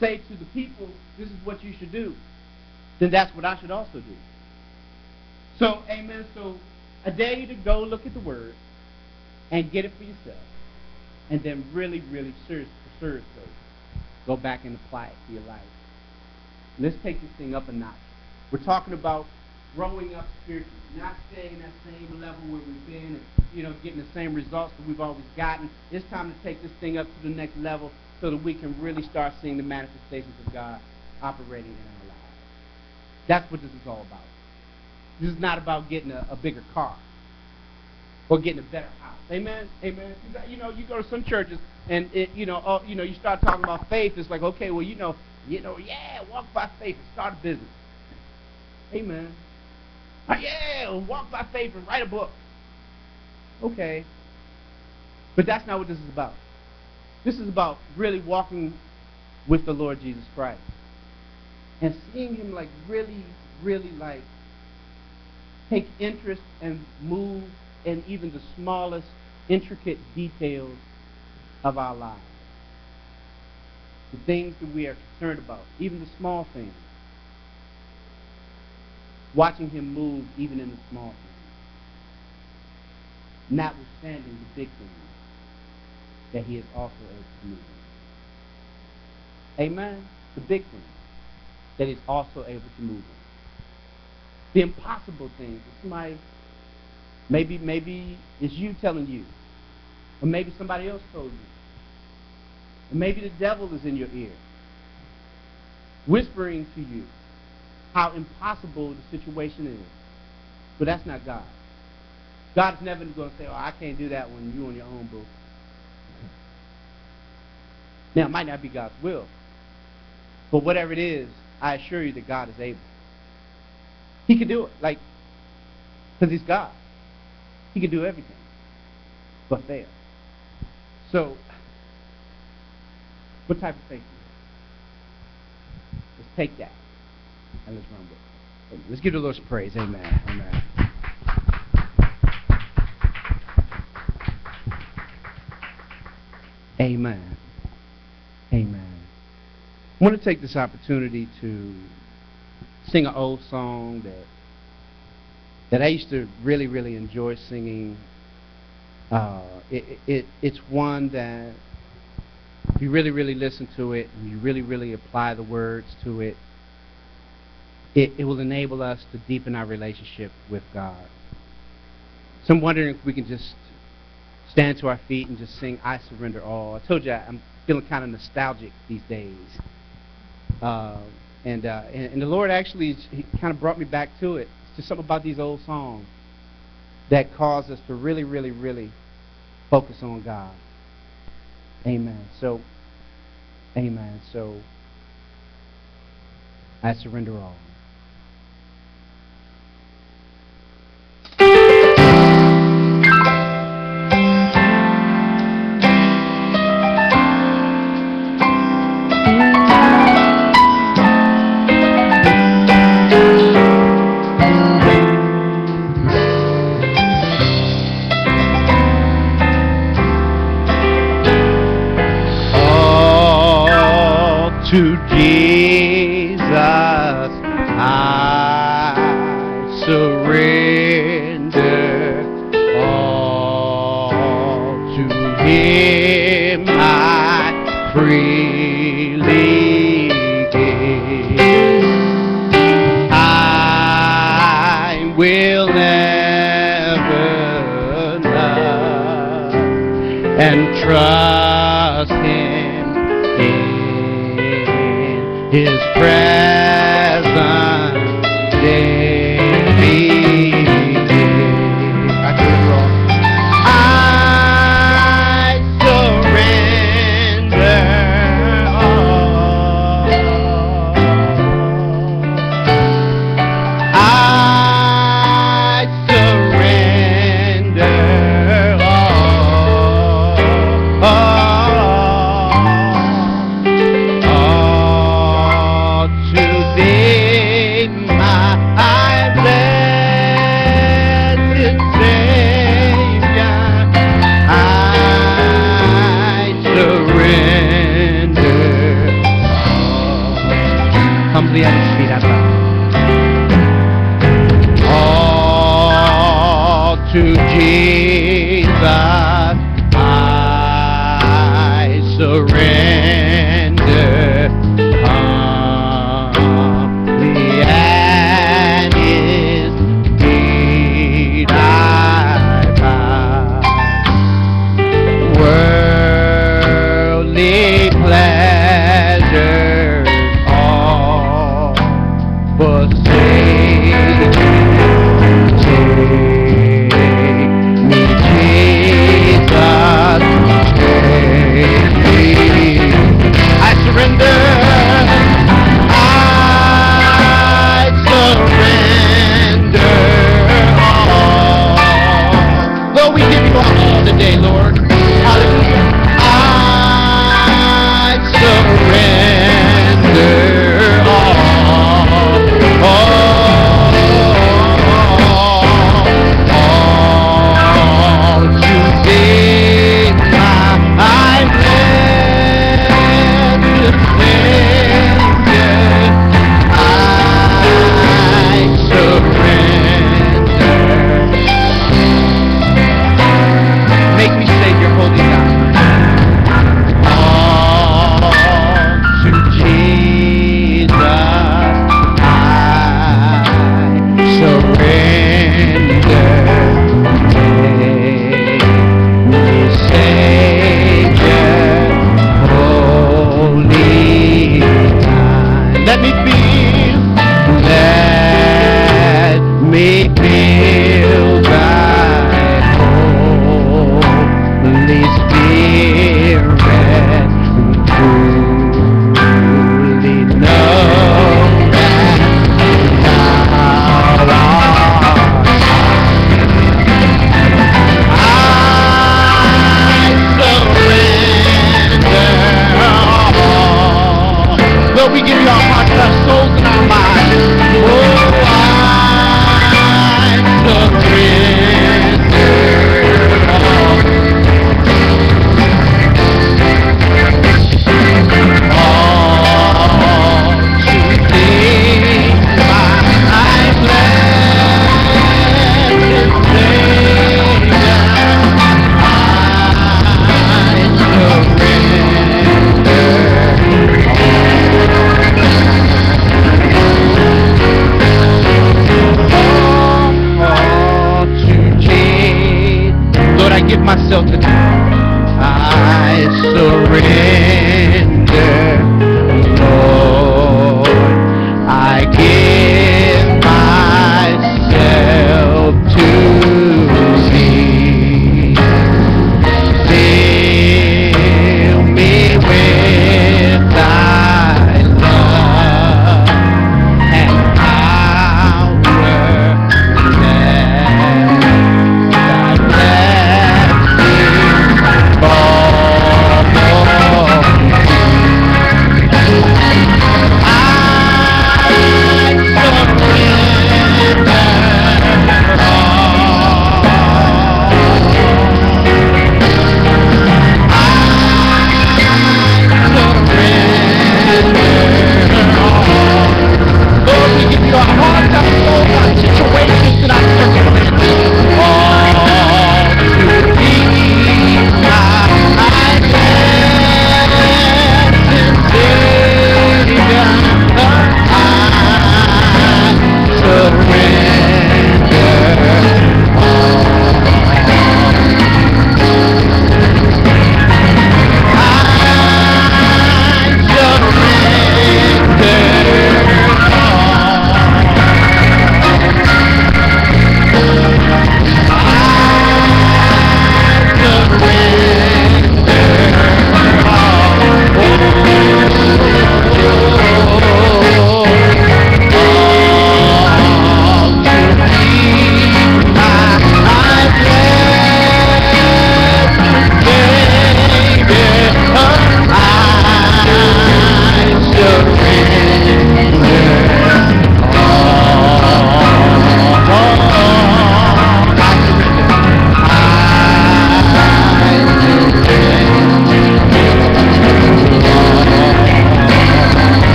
[SPEAKER 1] say to the people, this is what you should do, then that's what I should also do. So, amen. So, I dare you to go look at the Word and get it for yourself. And then really, really seriously, seriously, go back and apply it to your life. Let's take this thing up a notch. We're talking about growing up spiritually, not staying at that same level where we've been and, you know, getting the same results that we've always gotten. It's time to take this thing up to the next level so that we can really start seeing the manifestations of God operating in our lives. That's what this is all about. This is not about getting a, a bigger car or getting a better house. Amen. Amen. You know, you go to some churches and it, you know, oh, you know, you start talking about faith. It's like, okay, well, you know, you know, yeah, walk by faith and start a business. Amen. Oh, yeah, walk by faith and write a book. Okay. But that's not what this is about. This is about really walking with the Lord Jesus Christ. And seeing him like really, really like take interest and move in even the smallest intricate details of our lives. The things that we are concerned about, even the small things. Watching him move even in the small things. Notwithstanding the big things that he is also able to move. Amen? The big things that he's also able to move in. The impossible things. Somebody, maybe, maybe it's you telling you. Or maybe somebody else told you. Or maybe the devil is in your ear. Whispering to you how impossible the situation is. But that's not God. God's never going to say, oh, I can't do that when you're on your own, boo. Now, it might not be God's will. But whatever it is, I assure you that God is able. He can do it. Like, because he's God. He can do everything but fail. So, what type of faith is it? Let's take that and let's run with it. Let's give the Lord some praise. Amen. Amen. Amen. I want to take this opportunity to sing an old song that that I used to really, really enjoy singing. Uh, it, it, it's one that if you really, really listen to it and you really, really apply the words to it, it, it will enable us to deepen our relationship with God. So I'm wondering if we can just stand to our feet and just sing I Surrender All. I told you I'm feeling kind of nostalgic these days. Uh, and, uh, and, and the Lord actually kind of brought me back to it. Just something about these old songs that caused us to really, really, really focus on God. Amen. So, amen. So, I surrender all. And trust Him in His presence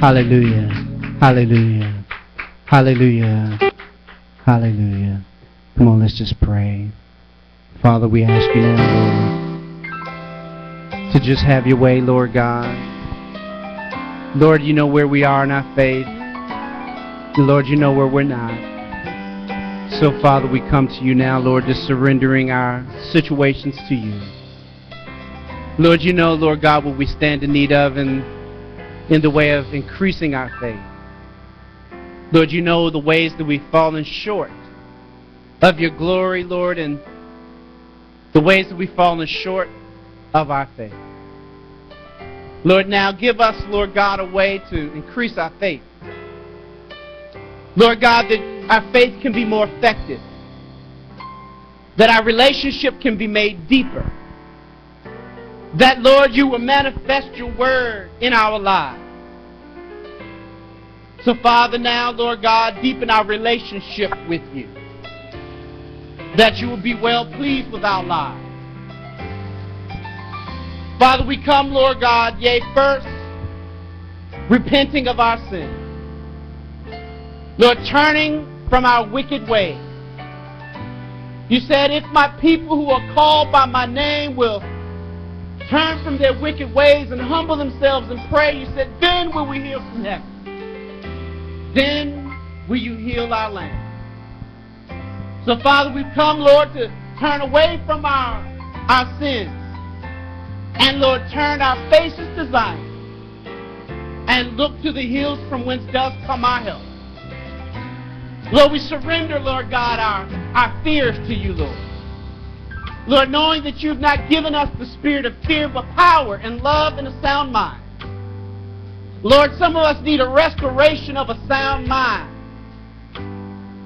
[SPEAKER 1] Hallelujah. Hallelujah. Hallelujah. Hallelujah. Come on, let's just pray. Father, we ask you now, Lord, to just have your way, Lord God. Lord, you know where we are in our faith. Lord, you know where we're not. So, Father, we come to you now, Lord, just surrendering our situations to you. Lord, you know, Lord God, what we stand in need of in, in the way of increasing our faith. Lord, you know the ways that we've fallen short of your glory, Lord, and the ways that we've fallen short of our faith. Lord, now give us, Lord God, a way to increase our faith. Lord God, that our faith can be more effective, that our relationship can be made deeper that, Lord, you will manifest your word in our lives. So, Father, now, Lord God, deepen our relationship with you. That you will be well pleased with our lives. Father, we come, Lord God, yea, first, repenting of our sins. Lord, turning from our wicked ways. You said, if my people who are called by my name will turn from their wicked ways and humble themselves and pray, you said, then will we hear from heaven. Then will you heal our land. So, Father, we've come, Lord, to turn away from our, our sins. And, Lord, turn our faces to Zion. And look to the hills from whence does come our help. Lord, we surrender, Lord God, our, our fears to you, Lord. Lord, knowing that you've not given us the spirit of fear, but power and love and a sound mind. Lord, some of us need a restoration of a sound mind.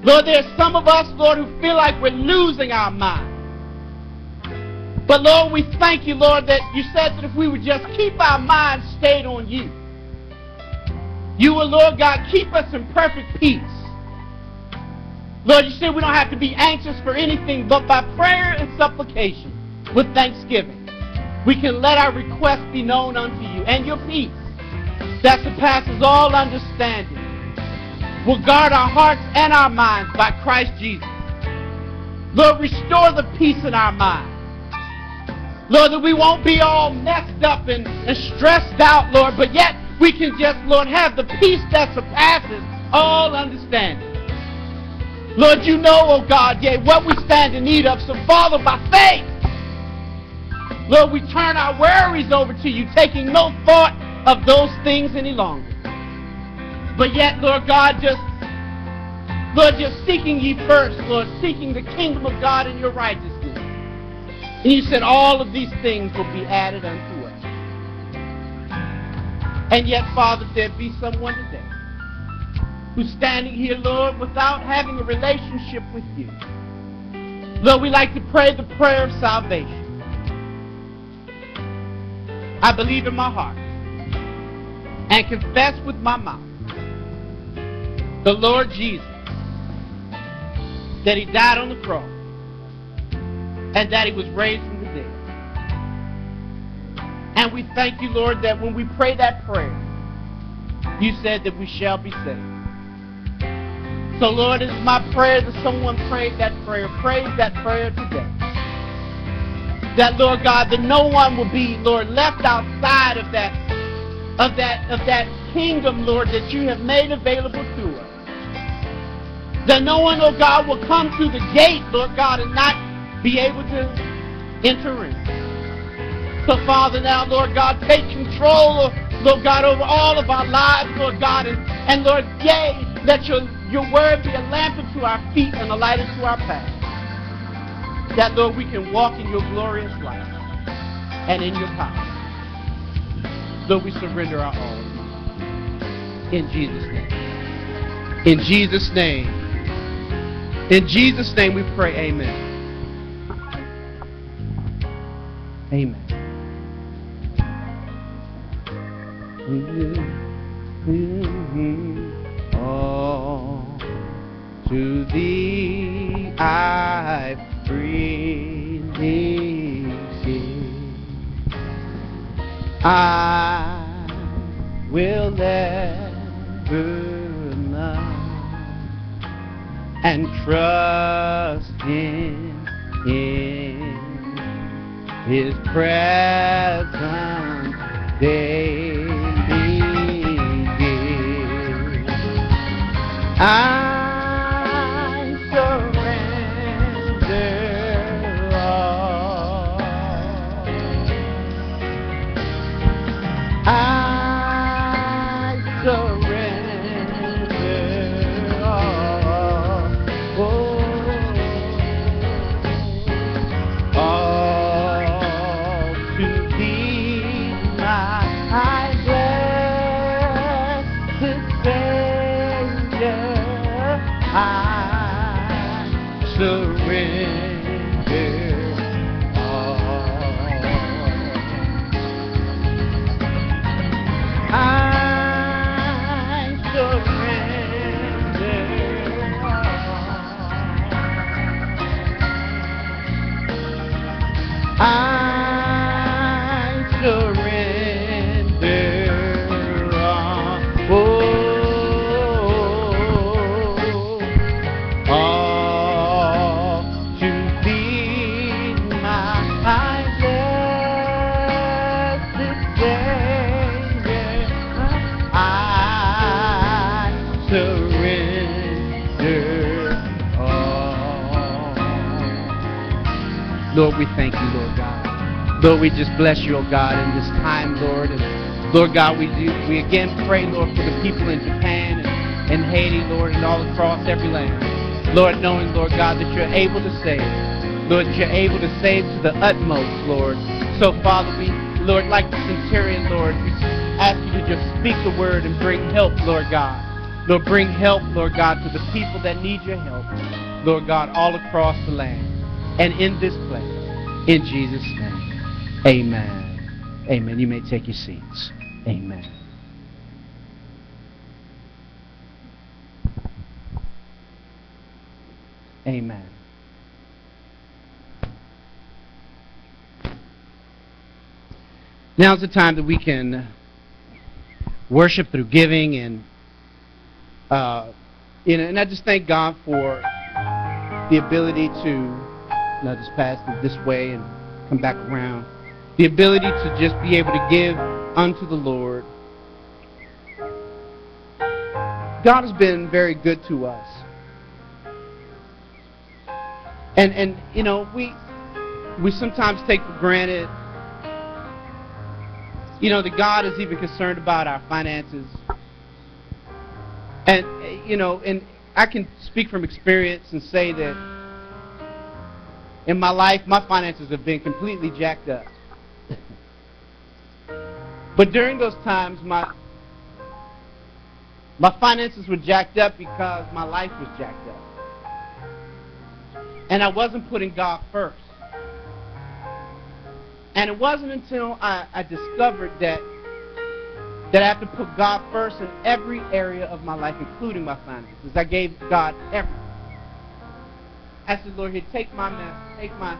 [SPEAKER 1] Lord, there's some of us, Lord, who feel like we're losing our mind. But Lord, we thank you, Lord, that you said that if we would just keep our minds stayed on you, you will, Lord God, keep us in perfect peace. Lord, you said we don't have to be anxious for anything but by prayer and supplication with thanksgiving. we can let our requests be known unto you. And your peace that surpasses all understanding will guard our hearts and our minds by Christ Jesus. Lord, restore the peace in our minds. Lord, that we won't be all messed up and, and stressed out, Lord, but yet we can just, Lord, have the peace that surpasses all understanding. Lord, you know, oh God, yea, what we stand in need of. So, Father, by faith, Lord, we turn our worries over to you, taking no thought of those things any longer. But yet, Lord God, just, Lord, just seeking ye first, Lord, seeking the kingdom of God and your righteousness. And you said all of these things will be added unto us. And yet, Father, there be someone today who's standing here, Lord, without having a relationship with you. Lord, we like to pray the prayer of salvation. I believe in my heart and confess with my mouth the Lord Jesus that he died on the cross and that he was raised from the dead. And we thank you, Lord, that when we pray that prayer, you said that we shall be saved. So, Lord, it is my prayer that someone prayed that prayer. Pray that prayer today. That, Lord God, that no one will be, Lord, left outside of that, of that, of that kingdom, Lord, that you have made available to us. That no one, oh God, will come through the gate, Lord God, and not be able to enter in. So, Father, now, Lord God, take control, Lord God, over all of our lives, Lord God, and, and Lord, yea, let your your word be a lamp unto our feet and a light unto our path. That, Lord, we can walk in your glorious light and in your power. Lord, we surrender our all. In Jesus' name. In Jesus' name. In Jesus' name we pray, amen. Amen. Mm-hmm. Oh to thee I freely give. I will never love and trust in, in His presence daily give. I just bless you, oh God, in this time, Lord. And Lord God, we do, we again pray, Lord, for the people in Japan and, and Haiti, Lord, and all across every land. Lord, knowing, Lord God, that you're able to save. Lord, that you're able to save to the utmost, Lord. So, Father, we, Lord, like the centurion, Lord, we ask you to just speak the word and bring help, Lord God. Lord, bring help, Lord God, to the people that need your help, Lord God, all across the land and in this place. In Jesus' name. Amen. Amen. You may take your seats. Amen. Amen. Now's the time that we can worship through giving and uh, you know, and I just thank God for the ability to you know, just pass this way and come back around. The ability to just be able to give unto the Lord. God has been very good to us. And and you know, we we sometimes take for granted you know that God is even concerned about our finances. And you know, and I can speak from experience and say that in my life my finances have been completely jacked up. But during those times my my finances were jacked up because my life was jacked up. And I wasn't putting God first. And it wasn't until I, I discovered that that I have to put God first in every area of my life, including my finances. I gave God everything. I said, Lord, here, take my mess, take my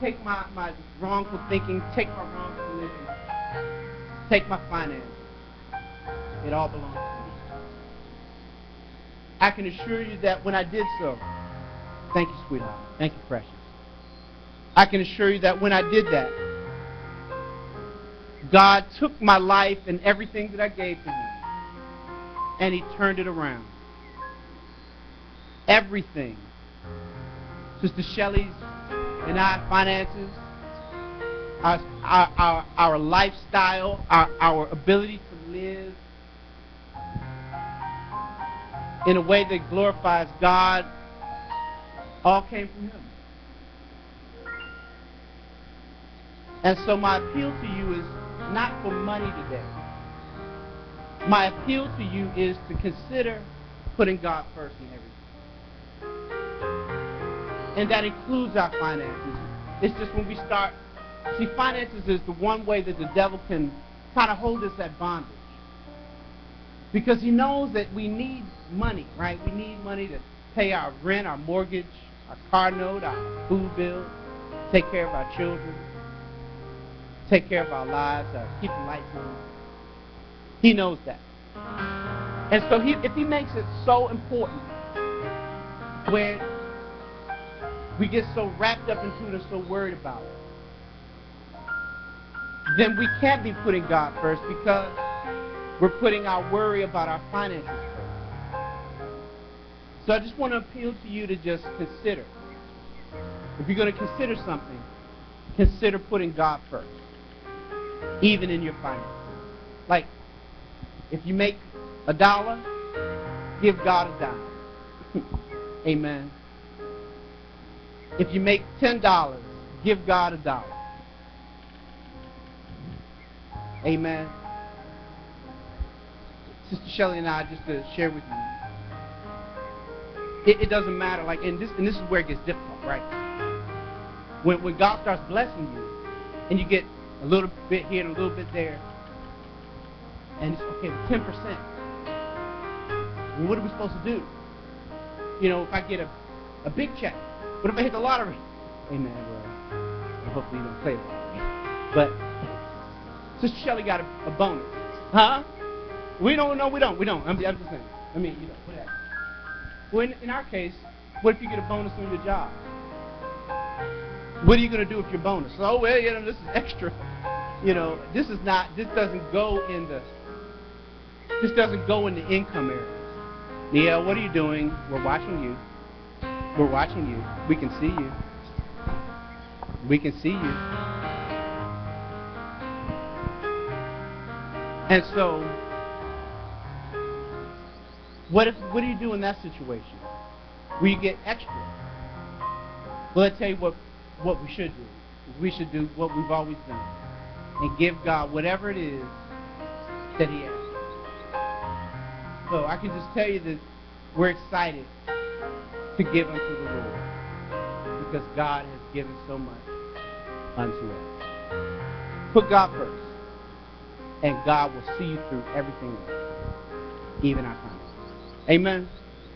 [SPEAKER 1] take my, my wrongful thinking, take my wrongful living, take my finances. It all belongs to me. I can assure you that when I did so, thank you, sweetheart. Thank you, precious. I can assure you that when I did that, God took my life and everything that I gave to Him, and He turned it around. Everything. Sister Shelley's and our finances, our, our, our, our lifestyle, our, our ability to live in a way that glorifies God, all came from Him. And so my appeal to you is not for money today. My appeal to you is to consider putting God first in everything. And that includes our finances. It's just when we start, see, finances is the one way that the devil can kind of hold us at bondage. Because he knows that we need money, right? We need money to pay our rent, our mortgage, our car note, our food bill, take care of our children take care of our lives, uh, keep the lights on. He knows that. And so he, if he makes it so important where we get so wrapped up into it and so worried about it, then we can't be putting God first because we're putting our worry about our finances first. So I just want to appeal to you to just consider. If you're going to consider something, consider putting God first even in your finances. Like, if you make a dollar, give God a dollar. Amen. If you make ten dollars, give God a dollar. Amen. Sister Shelley and I, just to share with you, it, it doesn't matter. Like, and this, and this is where it gets difficult, right? When when God starts blessing you, and you get a little bit here and a little bit there. And it's okay, 10%. Well, what are we supposed to do? You know, if I get a, a big check, what if I hit the lottery? Amen. Well, hopefully you don't play the lottery. But Sister Shelley got a, a bonus. Huh? We don't know. We don't. We don't. I'm, I'm just saying. I mean, you know, whatever. Well, in, in our case, what if you get a bonus on your job? What are you going to do with your bonus? Oh, well, you know, this is extra. You know, this is not, this doesn't go in the, this doesn't go in the income areas. Yeah, what are you doing? We're watching you. We're watching you. We can see you. We can see you. And so, what if what do you do in that situation? Where you get extra? Well, I tell you what what we should do. We should do what we've always done and give God whatever it is that He asks. So I can just tell you that we're excited to give unto the Lord because God has given so much unto us. Put God first, and God will see you through everything else, even our finances. Amen.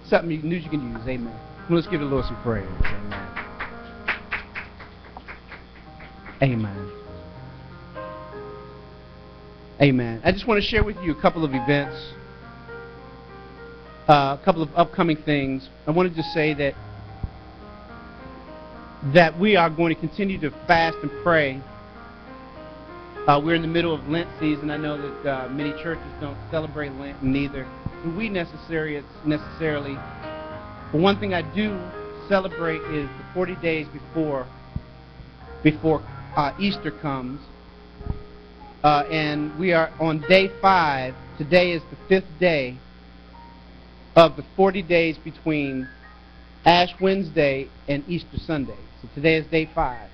[SPEAKER 1] Something new you can use. Amen. Let's give the Lord some praise. Amen. Amen. Amen. I just want to share with you a couple of events, uh, a couple of upcoming things. I wanted to say that that we are going to continue to fast and pray. Uh, we're in the middle of Lent season. I know that uh, many churches don't celebrate Lent, neither do we necessarily. Necessarily, but one thing I do celebrate is the 40 days before before uh, Easter comes, uh, and we are on day five. Today is the fifth day of the 40 days between Ash Wednesday and Easter Sunday. So today is day five.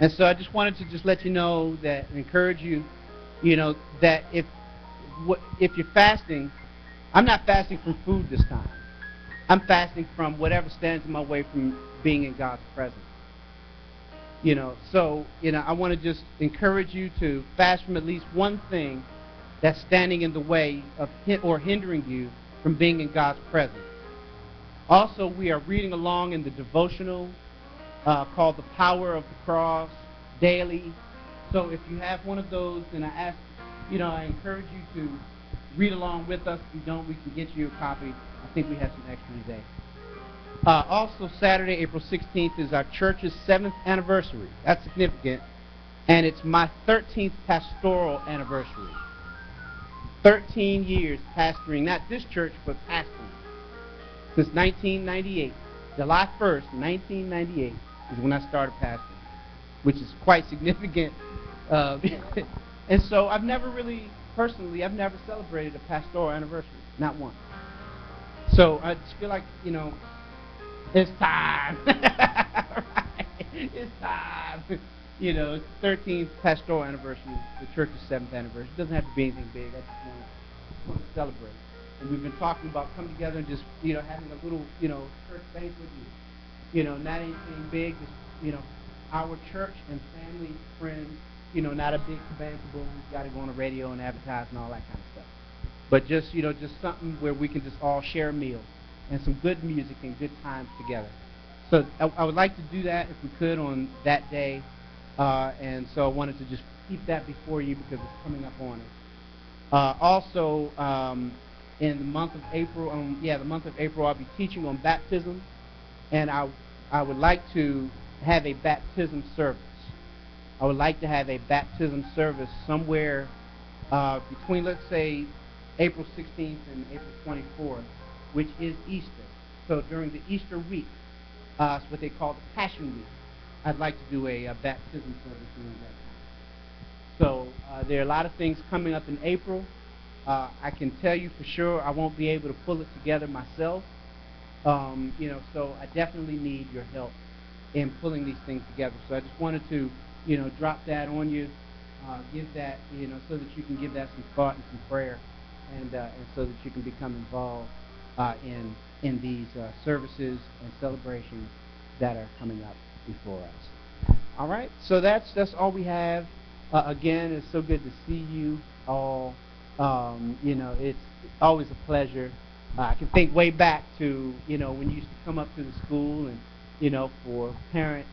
[SPEAKER 1] And so I just wanted to just let you know that, encourage you, you know, that if if you're fasting, I'm not fasting from food this time. I'm fasting from whatever stands in my way from being in God's presence. You know, so, you know, I want to just encourage you to fast from at least one thing that's standing in the way of or hindering you from being in God's presence. Also, we are reading along in the devotional uh, called The Power of the Cross daily. So if you have one of those, then I ask, you know, I encourage you to read along with us. If you don't, we can get you a copy. I think we have some extra today. Uh, also, Saturday, April 16th is our church's seventh anniversary. That's significant. And it's my 13th pastoral anniversary. 13 years pastoring, not this church, but pastoring. Since 1998. July 1st, 1998 is when I started pastoring, which is quite significant. Uh, and so I've never really, personally, I've never celebrated a pastoral anniversary, not one. So I just feel like, you know, it's time. right? It's time. You know, it's 13th pastoral anniversary, the church's 7th anniversary. It doesn't have to be anything big. I just want to, celebrate. And we've been talking about coming together and just, you know, having a little, you know, church banquet. You know, not anything big. Just, you know, our church and family, friends. You know, not a big kabam boom. Got to go on the radio and advertise and all that kind of stuff. But just, you know, just something where we can just all share a meal and some good music and good times together. So I, I would like to do that if we could on that day. Uh, and so I wanted to just keep that before you because it's coming up on us. Uh, also, um, in the month of April, um, yeah, the month of April, I'll be teaching on baptism, and I, I would like to have a baptism service. I would like to have a baptism service somewhere uh, between, let's say, April 16th and April 24th, which is Easter. So during the Easter week, uh, it's what they call the Passion Week. I'd like to do a, a baptism service during that time. So uh, there are a lot of things coming up in April. Uh, I can tell you for sure I won't be able to pull it together myself. Um, you know, so I definitely need your help in pulling these things together. So I just wanted to, you know, drop that on you, uh, give that, you know, so that you can give that some thought and some prayer, and uh, and so that you can become involved uh, in in these uh, services and celebrations that are coming up before us. All right, so that's that's all we have. Uh, again, it's so good to see you all. Um, you know, it's always a pleasure. Uh, I can think way back to you know when you used to come up to the school and you know for parent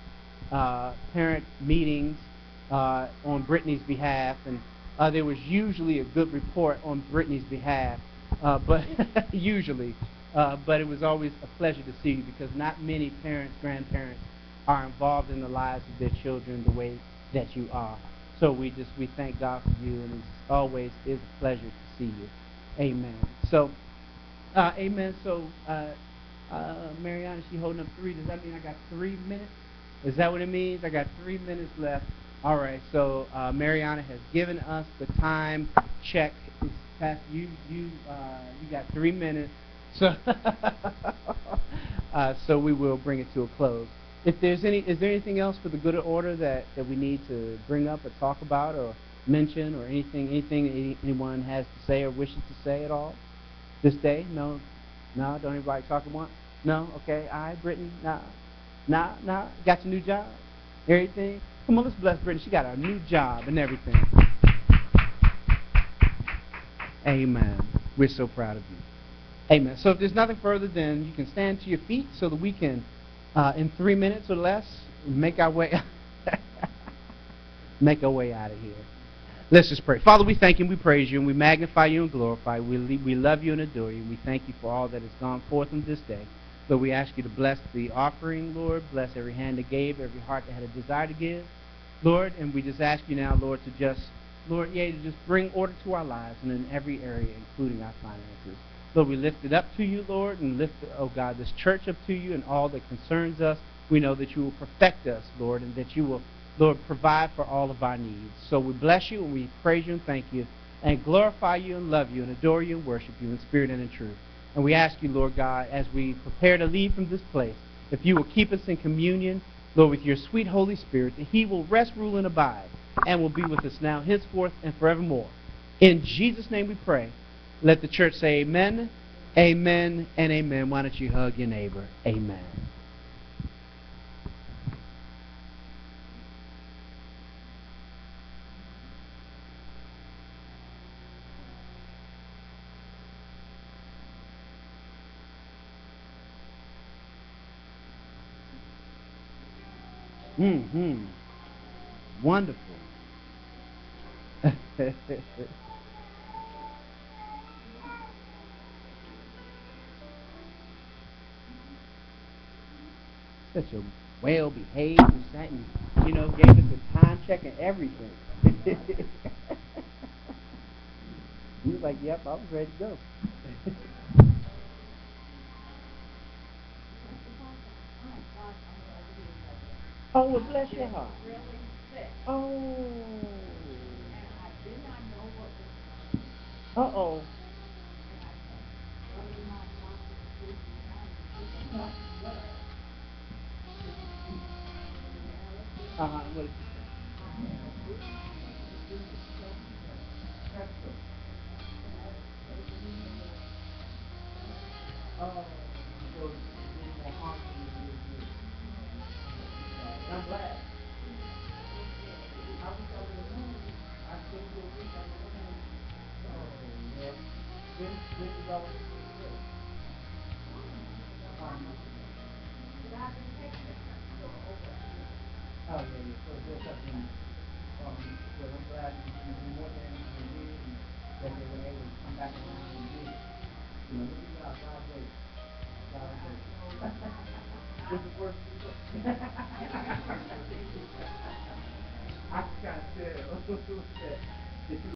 [SPEAKER 1] uh, parent meetings uh, on Brittany's behalf, and uh, there was usually a good report on Brittany's behalf, uh, but usually, uh, but it was always a pleasure to see you because not many parents, grandparents are involved in the lives of their children the way that you are. So we just we thank God for you, and it's always is a pleasure to see you. Amen. So, uh, amen. So, uh, uh, Mariana, she holding up three. Does that mean I got three minutes? Is that what it means? I got three minutes left. All right. So, uh, Mariana has given us the time check. Past you. You uh, you got three minutes. So, uh, so we will bring it to a close. If there's any, is there anything else for the good order that, that we need to bring up or talk about or mention or anything, anything any, anyone has to say or wishes to say at all this day? No, no. Don't anybody talk at once? No. Okay. I, Brittany. Nah, nah, nah. Got your new job? Everything. Come on, let's bless Brittany. She got a new job and everything. Amen. We're so proud of you. Amen. So if there's nothing further, then you can stand to your feet so that we can uh, in three minutes or less, make our way make our way out of here. Let's just pray. Father, we thank you and we praise you and we magnify you and glorify you. We, we love you and adore you. We thank you for all that has gone forth in this day. Lord, we ask you to bless the offering, Lord. Bless every hand that gave, every heart that had a desire to give, Lord. And we just ask you now, Lord, to just, Lord, yeah, to just bring order to our lives and in every area, including our finances. Lord, we lift it up to you, Lord, and lift, oh God, this church up to you and all that concerns us. We know that you will perfect us, Lord, and that you will Lord, provide for all of our needs. So we bless you and we praise you and thank you and glorify you and love you and adore you and worship you in spirit and in truth. And we ask you, Lord God, as we prepare to leave from this place, if you will keep us in communion, Lord, with your sweet Holy Spirit, that he will rest, rule, and abide and will be with us now, henceforth, and forevermore. In Jesus' name we pray. Let the church say amen, amen, and amen. Why don't you hug your neighbor? Amen. Mm-hmm. Wonderful. Such a well behaved and sat and you know, gave us a time check and everything. he was like, Yep, I was ready to go. Oh, well, bless your heart. Oh. Uh-oh. Uh-huh. What did you say? Oh,